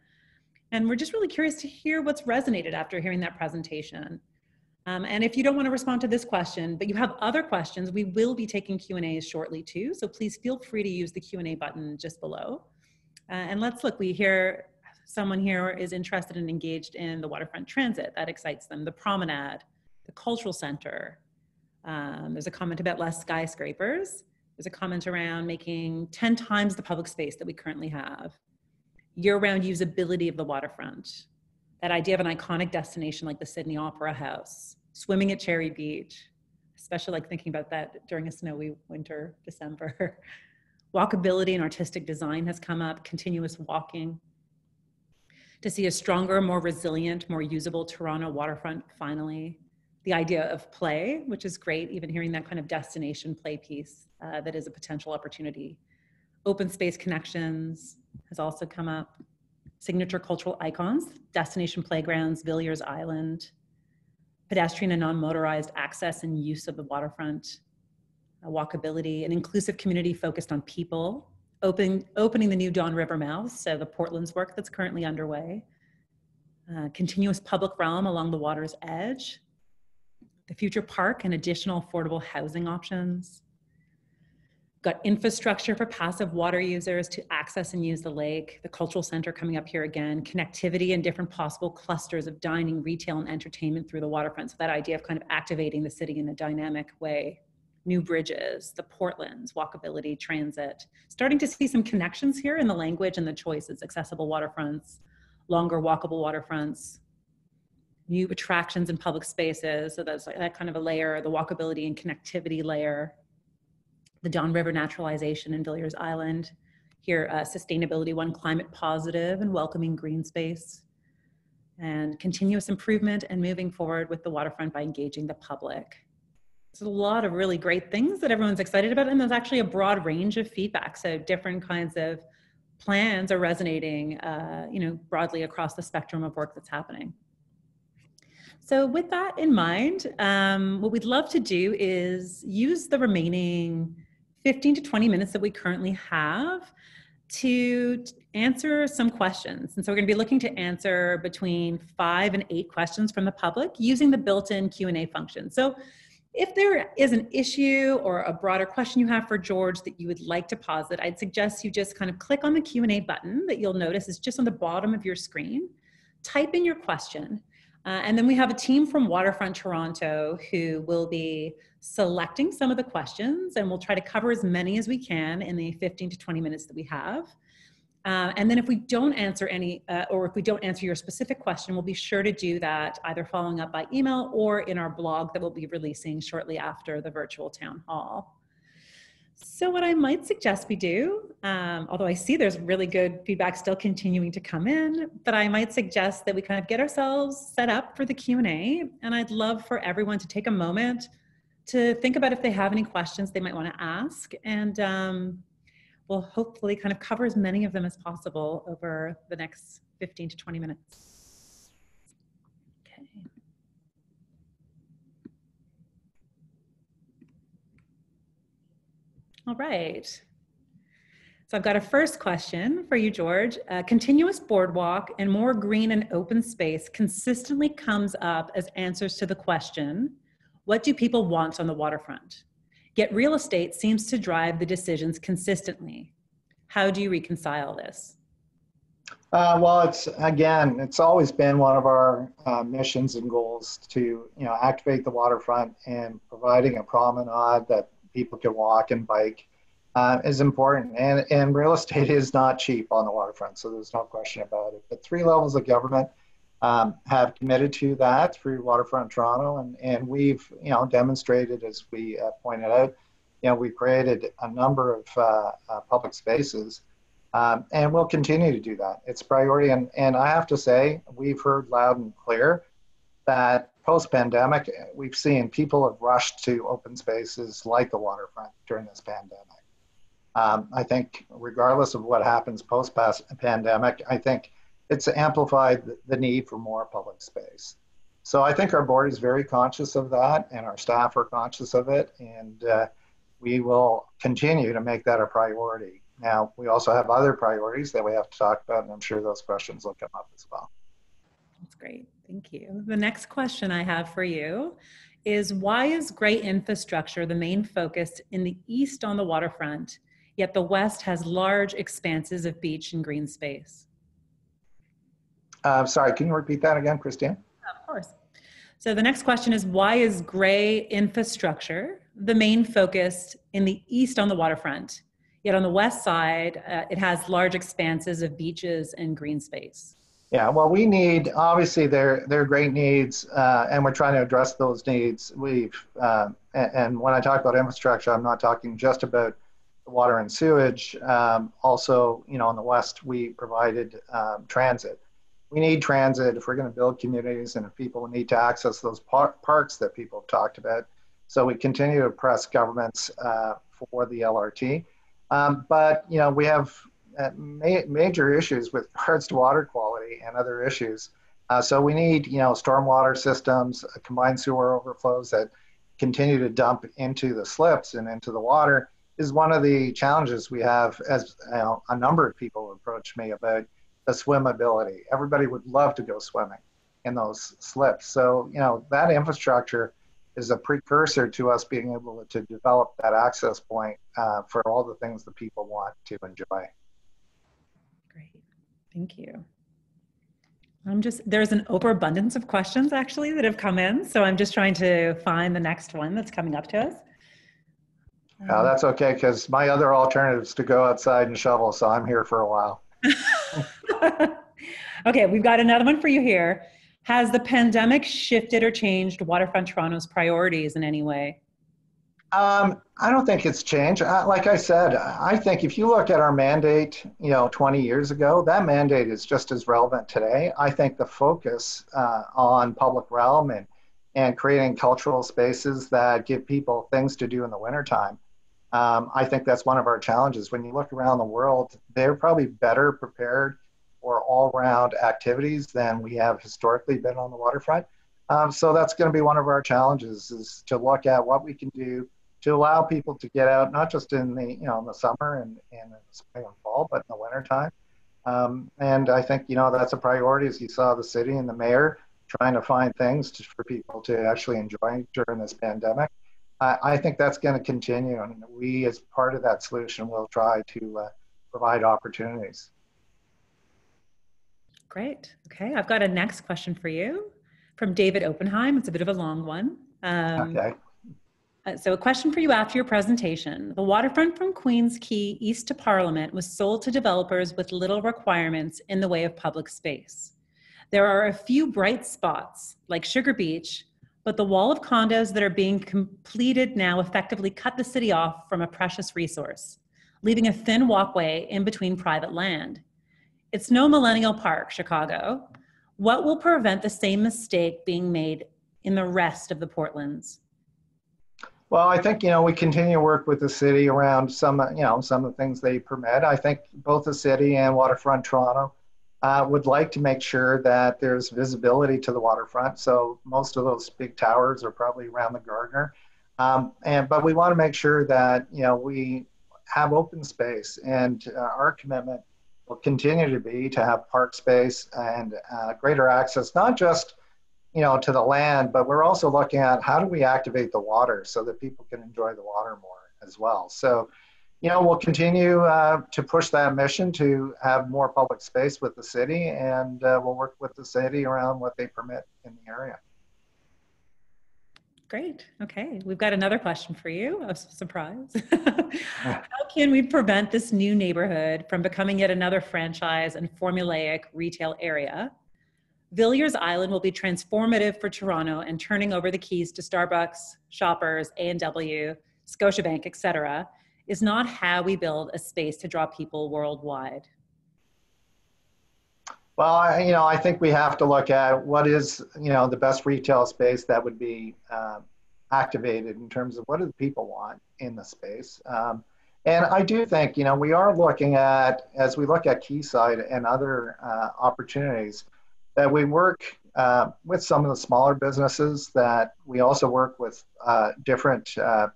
And we're just really curious to hear what's resonated after hearing that presentation. Um, and if you don't want to respond to this question, but you have other questions, we will be taking Q&As shortly too. So please feel free to use the Q&A button just below. Uh, and let's look, we hear someone here is interested and engaged in the waterfront transit. That excites them. The promenade, the cultural center. Um, there's a comment about less skyscrapers. There's a comment around making 10 times the public space that we currently have year-round usability of the waterfront, that idea of an iconic destination like the Sydney Opera House, swimming at Cherry Beach, especially like thinking about that during a snowy winter, December. [laughs] Walkability and artistic design has come up, continuous walking. To see a stronger, more resilient, more usable Toronto waterfront finally. The idea of play, which is great, even hearing that kind of destination play piece uh, that is a potential opportunity. Open space connections, has also come up. Signature cultural icons, destination playgrounds, Villiers Island, pedestrian and non-motorized access and use of the waterfront, uh, walkability, an inclusive community focused on people, open, opening the new Don River mouth, so the Port Lands work that's currently underway, uh, continuous public realm along the water's edge, the future park and additional affordable housing options, got infrastructure for passive water users to access and use the lake, the cultural center coming up here again, connectivity and different possible clusters of dining, retail, and entertainment through the waterfront. So that idea of kind of activating the city in a dynamic way. New bridges, the Port Lands, walkability, transit. Starting to see some connections here in the language and the choices, accessible waterfronts, longer walkable waterfronts, new attractions in public spaces. So that's like that kind of a layer, the walkability and connectivity layer the Don River Naturalization in Villiers Island. Here, uh, Sustainability One, climate positive and welcoming green space. And continuous improvement and moving forward with the waterfront by engaging the public. There's a lot of really great things that everyone's excited about, and there's actually a broad range of feedback. So different kinds of plans are resonating, uh, you know, broadly across the spectrum of work that's happening. So with that in mind, um, what we'd love to do is use the remaining 15 to 20 minutes that we currently have to answer some questions. And so we're going to be looking to answer between five and eight questions from the public using the built-in Q&A function. So if there is an issue or a broader question you have for George that you would like to pause it, I'd suggest you just kind of click on the Q&A button that you'll notice is just on the bottom of your screen. Type in your question. Uh, and then we have a team from Waterfront Toronto who will be selecting some of the questions and we'll try to cover as many as we can in the 15 to 20 minutes that we have. Uh, and then if we don't answer any, uh, or if we don't answer your specific question, we'll be sure to do that either following up by email or in our blog that we'll be releasing shortly after the virtual town hall. So, what I might suggest we do, um, although I see there's really good feedback still continuing to come in, but I might suggest that we kind of get ourselves set up for the Q and A, and I'd love for everyone to take a moment to think about if they have any questions they might want to ask, and um, we'll hopefully kind of cover as many of them as possible over the next 15 to 20 minutes. Okay. All right. So I've got a first question for you, George. A continuous boardwalk and more green and open space consistently comes up as answers to the question, what do people want on the waterfront? Yet real estate seems to drive the decisions consistently. How do you reconcile this? Uh, well, it's again, it's always been one of our uh, missions and goals to you know activate the waterfront and providing a promenade that people can walk and bike uh, is important. And, and real estate [laughs] is not cheap on the waterfront, so there's no question about it. But three levels of government um, have committed to that through Waterfront Toronto, and, and we've you know demonstrated, as we uh, pointed out, you know we've created a number of uh, uh, public spaces. Um, and we'll continue to do that. It's priority. And, and I have to say, we've heard loud and clear that post pandemic, we've seen people have rushed to open spaces like the waterfront during this pandemic. Um, I think, regardless of what happens post pandemic, I think it's amplified the need for more public space. So I think our board is very conscious of that, and our staff are conscious of it, and uh, we will continue to make that a priority. Now, we also have other priorities that we have to talk about, and I'm sure those questions will come up as well. That's great. Thank you. The next question I have for you is why is great infrastructure the main focus in the east on the waterfront, yet the west has large expanses of beach and green space? Uh, sorry, can you repeat that again, Christine? Of course. So the next question is why is gray infrastructure the main focus in the east on the waterfront, yet on the west side, uh, it has large expanses of beaches and green space? Yeah, well, we need obviously they're they're great needs, uh, and we're trying to address those needs. We've uh, and, and, when I talk about infrastructure, I'm not talking just about water and sewage. Um, also, you know, in the west, we provided um, transit. We need transit if we're going to build communities, and if people need to access those par- parks that people have talked about. So we continue to press governments uh, for the LRT. Um, but you know, we have ma- major issues with regards to water quality and other issues. Uh, so we need, you know, stormwater systems, uh, combined sewer overflows that continue to dump into the slips and into the water is one of the challenges we have as you know, a number of people approach me about the swim ability. Everybody would love to go swimming in those slips. So, you know, that infrastructure is a precursor to us being able to develop that access point uh, for all the things that people want to enjoy. Great. Thank you. I'm just, there's an overabundance of questions actually that have come in. So I'm just trying to find the next one that's coming up to us. Oh, that's okay because my other alternative is to go outside and shovel. So I'm here for a while. [laughs] [laughs] okay, we've got another one for you here. Has the pandemic shifted or changed Waterfront Toronto's priorities in any way? Um, I don't think it's changed. Like I said, I think if you look at our mandate, you know, 20 years ago, that mandate is just as relevant today. I think the focus uh, on public realm and, and creating cultural spaces that give people things to do in the wintertime, um, I think that's one of our challenges. When you look around the world, they're probably better prepared for all round activities than we have historically been on the waterfront. Um, so that's going to be one of our challenges is to look at what we can do to allow people to get out, not just in the you know in the summer and, and in the spring and fall, but in the wintertime. Um, and I think you know that's a priority, as you saw the city and the mayor trying to find things to, for people to actually enjoy during this pandemic. I, I think that's going to continue, and we, as part of that solution, will try to uh, provide opportunities. Great. Okay, I've got a next question for you from David Oppenheim. It's a bit of a long one. Um, okay. Uh, so, a question for you after your presentation. The waterfront from Queens Quay east to Parliament was sold to developers with little requirements in the way of public space. There are a few bright spots, like Sugar Beach, but the wall of condos that are being completed now effectively cut the city off from a precious resource, leaving a thin walkway in between private land. It's no Millennium Park, Chicago. What will prevent the same mistake being made in the rest of the Portlands? Well, I think you know we continue to work with the city around some you know some of the things they permit. I think both the city and Waterfront Toronto uh, would like to make sure that there's visibility to the waterfront. So most of those big towers are probably around the Gardiner, um, and but we want to make sure that you know we have open space, and uh, our commitment will continue to be to have park space and uh, greater access, not just you know, to the land, but we're also looking at how do we activate the water so that people can enjoy the water more as well. So, you know, we'll continue uh, to push that mission to have more public space with the city, and uh, we'll work with the city around what they permit in the area. Great. Okay. We've got another question for you. A surprise. [laughs] [laughs] How can we prevent this new neighborhood from becoming yet another franchise and formulaic retail area Villiers Island will be transformative for Toronto and turning over the keys to Starbucks, Shoppers, A&W, Scotiabank, etc., is not how we build a space to draw people worldwide. Well, I, you know, I think we have to look at what is, you know, the best retail space that would be uh, activated in terms of what do the people want in the space. Um, and I do think, you know, we are looking at, as we look at Quayside and other uh, opportunities, that we work uh, with some of the smaller businesses, that we also work with uh, different uh,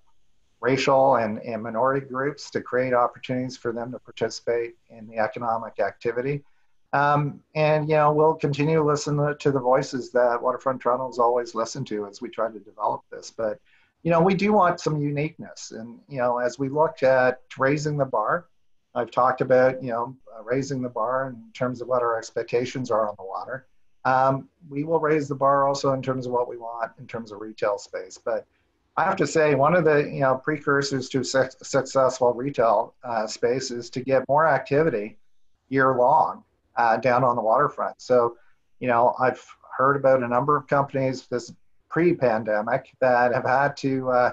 racial and, and minority groups to create opportunities for them to participate in the economic activity. Um, and, you know, we'll continue to listen to the voices that Waterfront Toronto has always listened to as we try to develop this. But, you know, we do want some uniqueness. And, you know, as we look at raising the bar, I've talked about, you know, raising the bar in terms of what our expectations are on the water. Um, we will raise the bar also in terms of what we want in terms of retail space. But I have to say, one of the you know precursors to su- successful retail uh, space is to get more activity year long uh, down on the waterfront. So, you know, I've heard about a number of companies this pre-pandemic that have had to uh,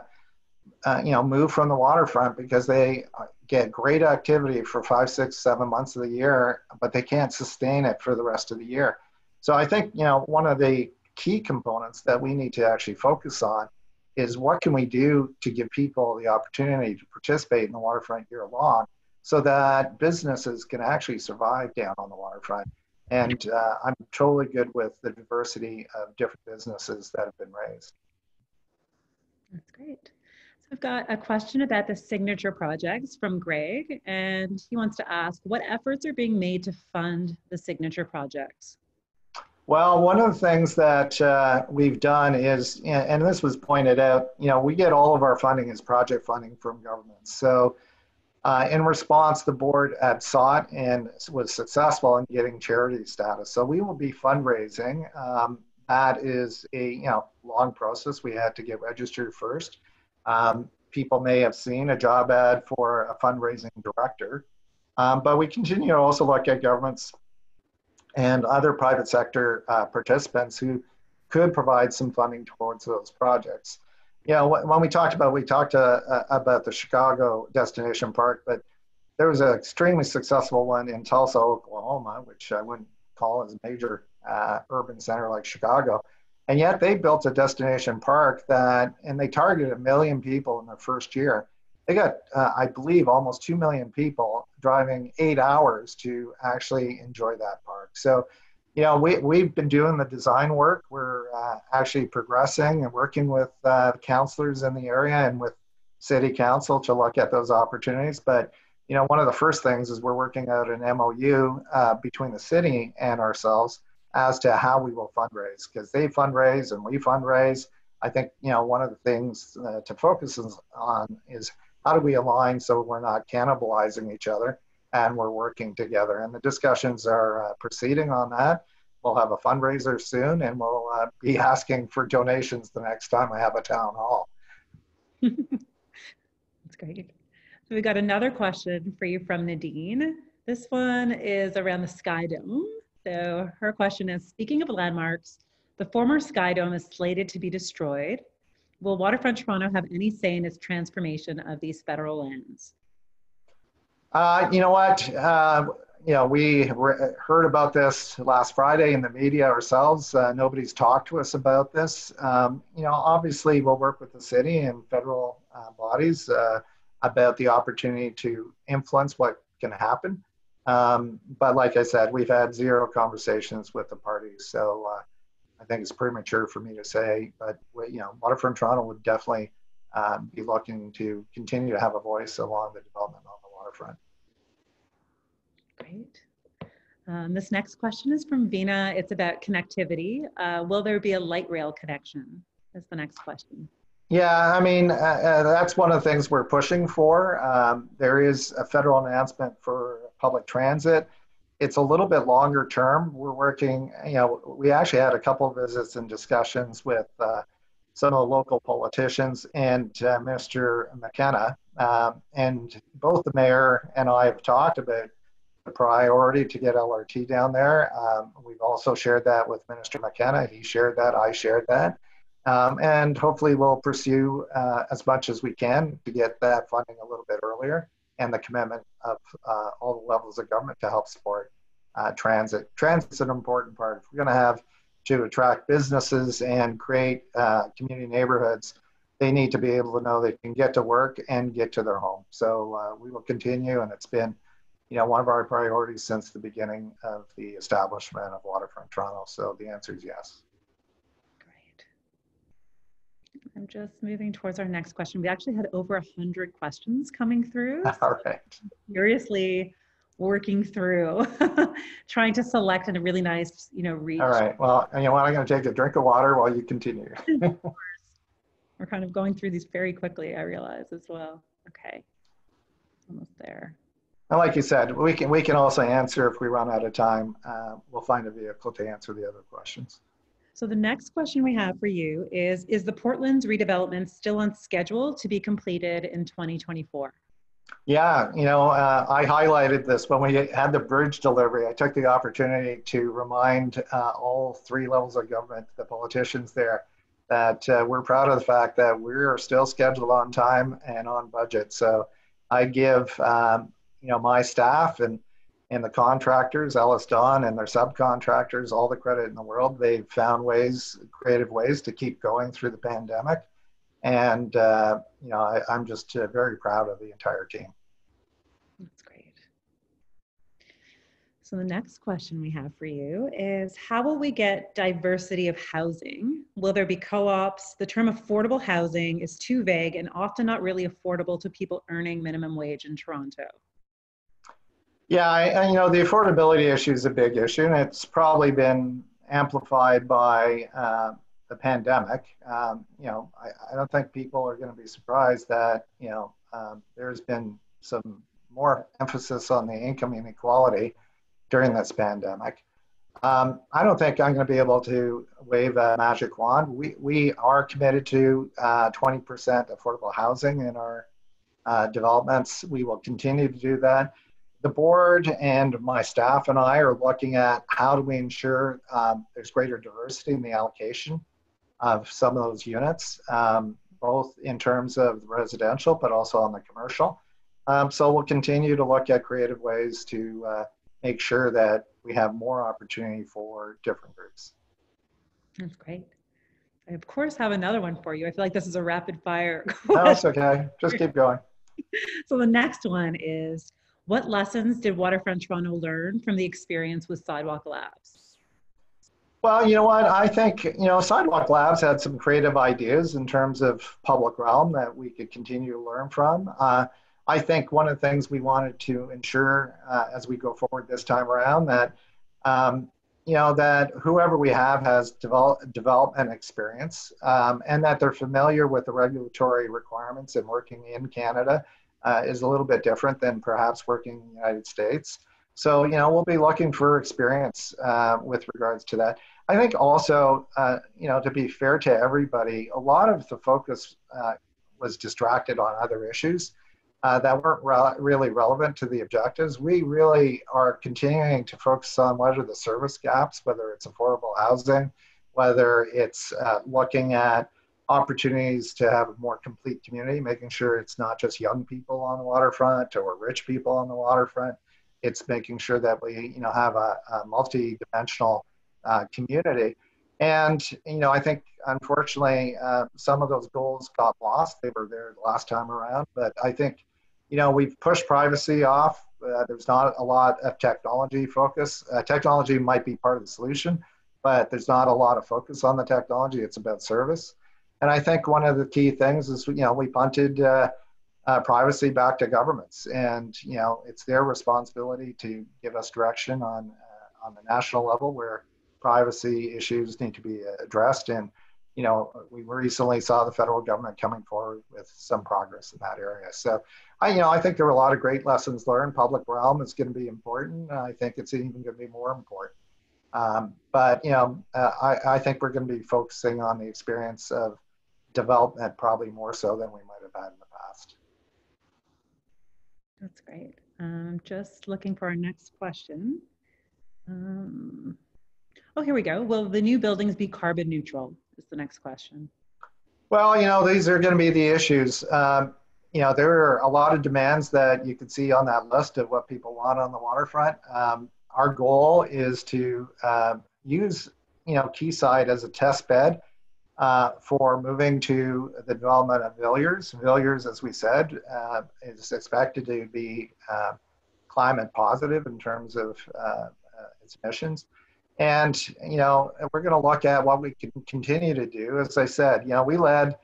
uh you know move from the waterfront because they get great activity for five, six, seven months of the year, but they can't sustain it for the rest of the year. So I think, you know, one of the key components that we need to actually focus on is what can we do to give people the opportunity to participate in the waterfront year long so that businesses can actually survive down on the waterfront. And uh, I'm totally good with the diversity of different businesses that have been raised. That's great. So I've got a question about the signature projects from Greg, and he wants to ask what efforts are being made to fund the signature projects? Well, one of the things that uh, we've done is, and this was pointed out, you know, we get all of our funding as project funding from governments. So, uh, in response, the board had sought and was successful in getting charity status. So, we will be fundraising. Um, that is a you know long process. We had to get registered first. Um, people may have seen a job ad for a fundraising director, um, but we continue to also look at governments and other private sector uh, participants who could provide some funding towards those projects. Know, when we talked about, we talked uh, uh, about the Chicago Destination Park, but there was an extremely successful one in Tulsa, Oklahoma, which I wouldn't call as a major uh, urban center like Chicago. And yet they built a destination park that, and they targeted a million people in their first year they got, uh, I believe, almost 2 million people driving eight hours to actually enjoy that park. So, you know, we, we've been doing the design work. We're uh, actually progressing and working with uh, councilors in the area and with city council to look at those opportunities. But, you know, one of the first things is we're working out an MOU uh, between the city and ourselves as to how we will fundraise because they fundraise and we fundraise. I think, you know, one of the things uh, to focus on is how do we align so we're not cannibalizing each other and we're working together? And the discussions are uh, proceeding on that. We'll have a fundraiser soon and we'll uh, be asking for donations the next time I have a town hall. [laughs] That's great. So we got another question for you from Nadine. This one is around the Sky Dome. So her question is, speaking of landmarks, The former Sky Dome is slated to be destroyed. Will Waterfront Toronto have any say in its transformation of these federal lands? Uh, you know what? Uh, you know, we re- heard about this last Friday in the media ourselves. Uh, nobody's talked to us about this. Um, you know, obviously, we'll work with the city and federal uh, bodies uh, about the opportunity to influence what can happen. Um, but like I said, we've had zero conversations with the parties, so uh, I think it's premature for me to say. But you know, Waterfront Toronto would definitely um, be looking to continue to have a voice along the development the waterfront. Great. Um, this next question is from Vina. It's about connectivity. Uh, will there be a light rail connection? Is the next question. Yeah, I mean, uh, uh, that's one of the things we're pushing for. Um, there is a federal announcement for public transit. It's a little bit longer term. We're working, you know, we actually had a couple of visits and discussions with uh, some of the local politicians and uh, Mr. McKenna. Um, and both the mayor and I have talked about the priority to get LRT down there. Um, we've also shared that with Minister McKenna. He shared that, I shared that. Um, and hopefully we'll pursue uh, as much as we can to get that funding a little bit earlier and the commitment of uh, all the levels of government to help support uh, transit. Transit's an important part. If we're going to have to attract businesses and create uh, community neighborhoods, they need to be able to know they can get to work and get to their home. So uh, we will continue, and it's been you know, one of our priorities since the beginning of the establishment of Waterfront Toronto. So the answer is yes. Great. I'm just moving towards our next question. We actually had over a hundred questions coming through. [laughs] All right. Furiously working through, [laughs] trying to select in a really nice, you know, reach. All right. Well, you know what? I'm going to take a drink of water while you continue. [laughs] We're kind of going through these very quickly, I realize as well. Okay. Almost there. And like you said, we can we can also answer if we run out of time. Uh, we'll find a vehicle to answer the other questions. So the next question we have for you is, is the Port Lands redevelopment still on schedule to be completed in 2024? Yeah, you know, uh, I highlighted this when we had the bridge delivery. I took the opportunity to remind uh, all three levels of government, the politicians there, that uh, we're proud of the fact that we're still scheduled on time and on budget. So I give um, you know my staff and and the contractors, EllisDon and their subcontractors, all the credit in the world. They've found ways, creative ways to keep going through the pandemic. And, uh, you know, I, am just uh, very proud of the entire team. That's great. So the next question we have for you is how will we get diversity of housing? Will there be co-ops? The term affordable housing is too vague and often not really affordable to people earning minimum wage in Toronto. Yeah, I, I, you know, the affordability issue is a big issue, and it's probably been amplified by uh, the pandemic. Um, you know, I, I, don't think people are going to be surprised that, you know, um, there's been some more emphasis on the income inequality during this pandemic. Um, I don't think I'm going to be able to wave a magic wand. We, we are committed to uh, 20% affordable housing in our uh, developments. We will continue to do that the board and my staff and I are looking at how do we ensure um, there's greater diversity in the allocation of some of those units, um, both in terms of residential but also on the commercial. Um, so we'll continue to look at creative ways to uh, make sure that we have more opportunity for different groups. That's great. I of course have another one for you. I feel like this is a rapid fire. [laughs] no, it's okay. Just keep going. [laughs] so the next one is what lessons did Waterfront Toronto learn from the experience with Sidewalk Labs? Well, you know what? I think, you know, Sidewalk Labs had some creative ideas in terms of public realm that we could continue to learn from. Uh, I think one of the things we wanted to ensure uh, as we go forward this time around that, um, you know, that whoever we have has develop, development experience um, and that they're familiar with the regulatory requirements and working in Canada uh, is a little bit different than perhaps working in the United States. So, you know, we'll be looking for experience uh, with regards to that. I think also, uh, you know, to be fair to everybody, a lot of the focus uh, was distracted on other issues uh, that weren't re- really relevant to the objectives. We really are continuing to focus on what are the service gaps, whether it's affordable housing, whether it's uh, looking at opportunities to have a more complete community, making sure it's not just young people on the waterfront or rich people on the waterfront. It's making sure that we, you know, have a, a multi-dimensional uh, community. And you know, I think unfortunately uh, some of those goals got lost. They were there the last time around, but I think you know we've pushed privacy off. Uh, there's not a lot of technology focus. Uh, technology might be part of the solution, but there's not a lot of focus on the technology. It's about service. And I think one of the key things is you know we punted. Uh, uh, privacy back to governments, and you know it's their responsibility to give us direction on uh, on the national level where privacy issues need to be addressed. And, you know, we recently saw the federal government coming forward with some progress in that area. So, I, you know, I think there were a lot of great lessons learned. Public realm is going to be important. I think it's even going to be more important. Um, but, you know, uh, I, I think we're going to be focusing on the experience of development probably more so than we might have had in the past. That's great. Um, just looking for our next question. Um, Oh, here we go. Will the new buildings be carbon neutral? Is the next question. Well, you know, these are going to be the issues. Um, you know, there are a lot of demands that you can see on that list of what people want on the waterfront. Um, our goal is to uh, use, you know, Quayside as a test bed uh, for moving to the development of Villiers. Villiers, as we said, uh, is expected to be uh, climate positive in terms of uh, uh, its emissions. And, you know, we're going to look at what we can continue to do. As I said, you know, we led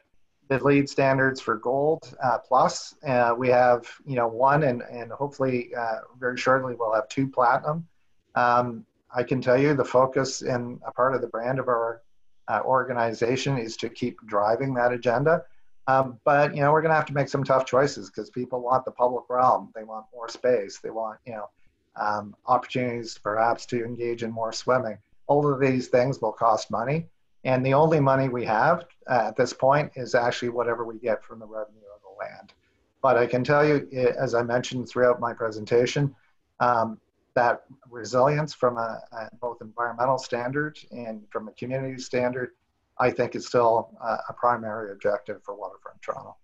the lead standards for gold uh, plus. Uh, we have, you know, one and, and hopefully uh, very shortly we'll have two platinum. Um, I can tell you the focus and a part of the brand of our uh, organization is to keep driving that agenda. Um, but, you know, we're going to have to make some tough choices because people want the public realm. They want more space. They want, you know, um, opportunities perhaps to engage in more swimming. All of these things will cost money. And the only money we have uh, at this point is actually whatever we get from the revenue of the land. But I can tell you, as I mentioned throughout my presentation, um, that resilience from a, a, both environmental standard and from a community standard, I think is still a, a primary objective for Waterfront Toronto.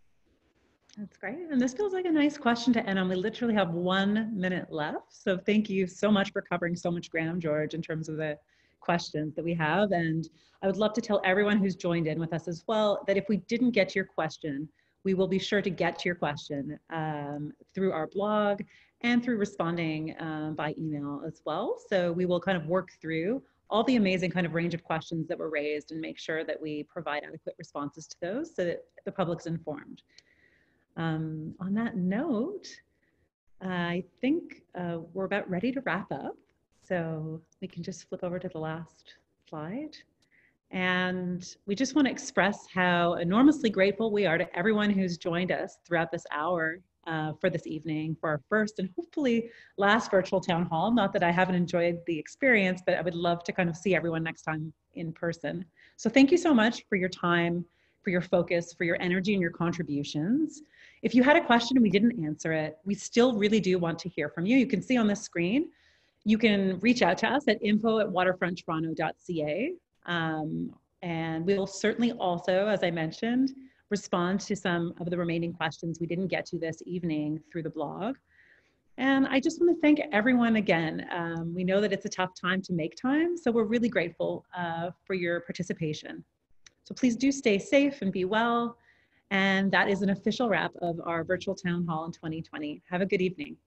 That's great. And this feels like a nice question to end on. We literally have one minute left. So thank you so much for covering so much ground, George, in terms of the questions that we have. And I would love to tell everyone who's joined in with us as well that if we didn't get to your question, we will be sure to get to your question um, through our blog and through responding um, by email as well. So we will kind of work through all the amazing kind of range of questions that were raised and make sure that we provide adequate responses to those so that the public's informed. Um, on that note, I think uh, we're about ready to wrap up. So we can just flip over to the last slide. And we just want to express how enormously grateful we are to everyone who's joined us throughout this hour uh, for this evening for our first and hopefully last virtual town hall. Not that I haven't enjoyed the experience, but I would love to kind of see everyone next time in person. So thank you so much for your time, for your focus, for your energy and your contributions. If you had a question and we didn't answer it, we still really do want to hear from you. You can see on the screen, you can reach out to us at info at waterfronttoronto.ca. Um, and we'll certainly also, as I mentioned, respond to some of the remaining questions we didn't get to this evening through the blog. And I just want to thank everyone again. Um, we know that it's a tough time to make time, so we're really grateful uh, for your participation. So please do stay safe and be well. And that is an official wrap of our virtual town hall in 2020. Have a good evening.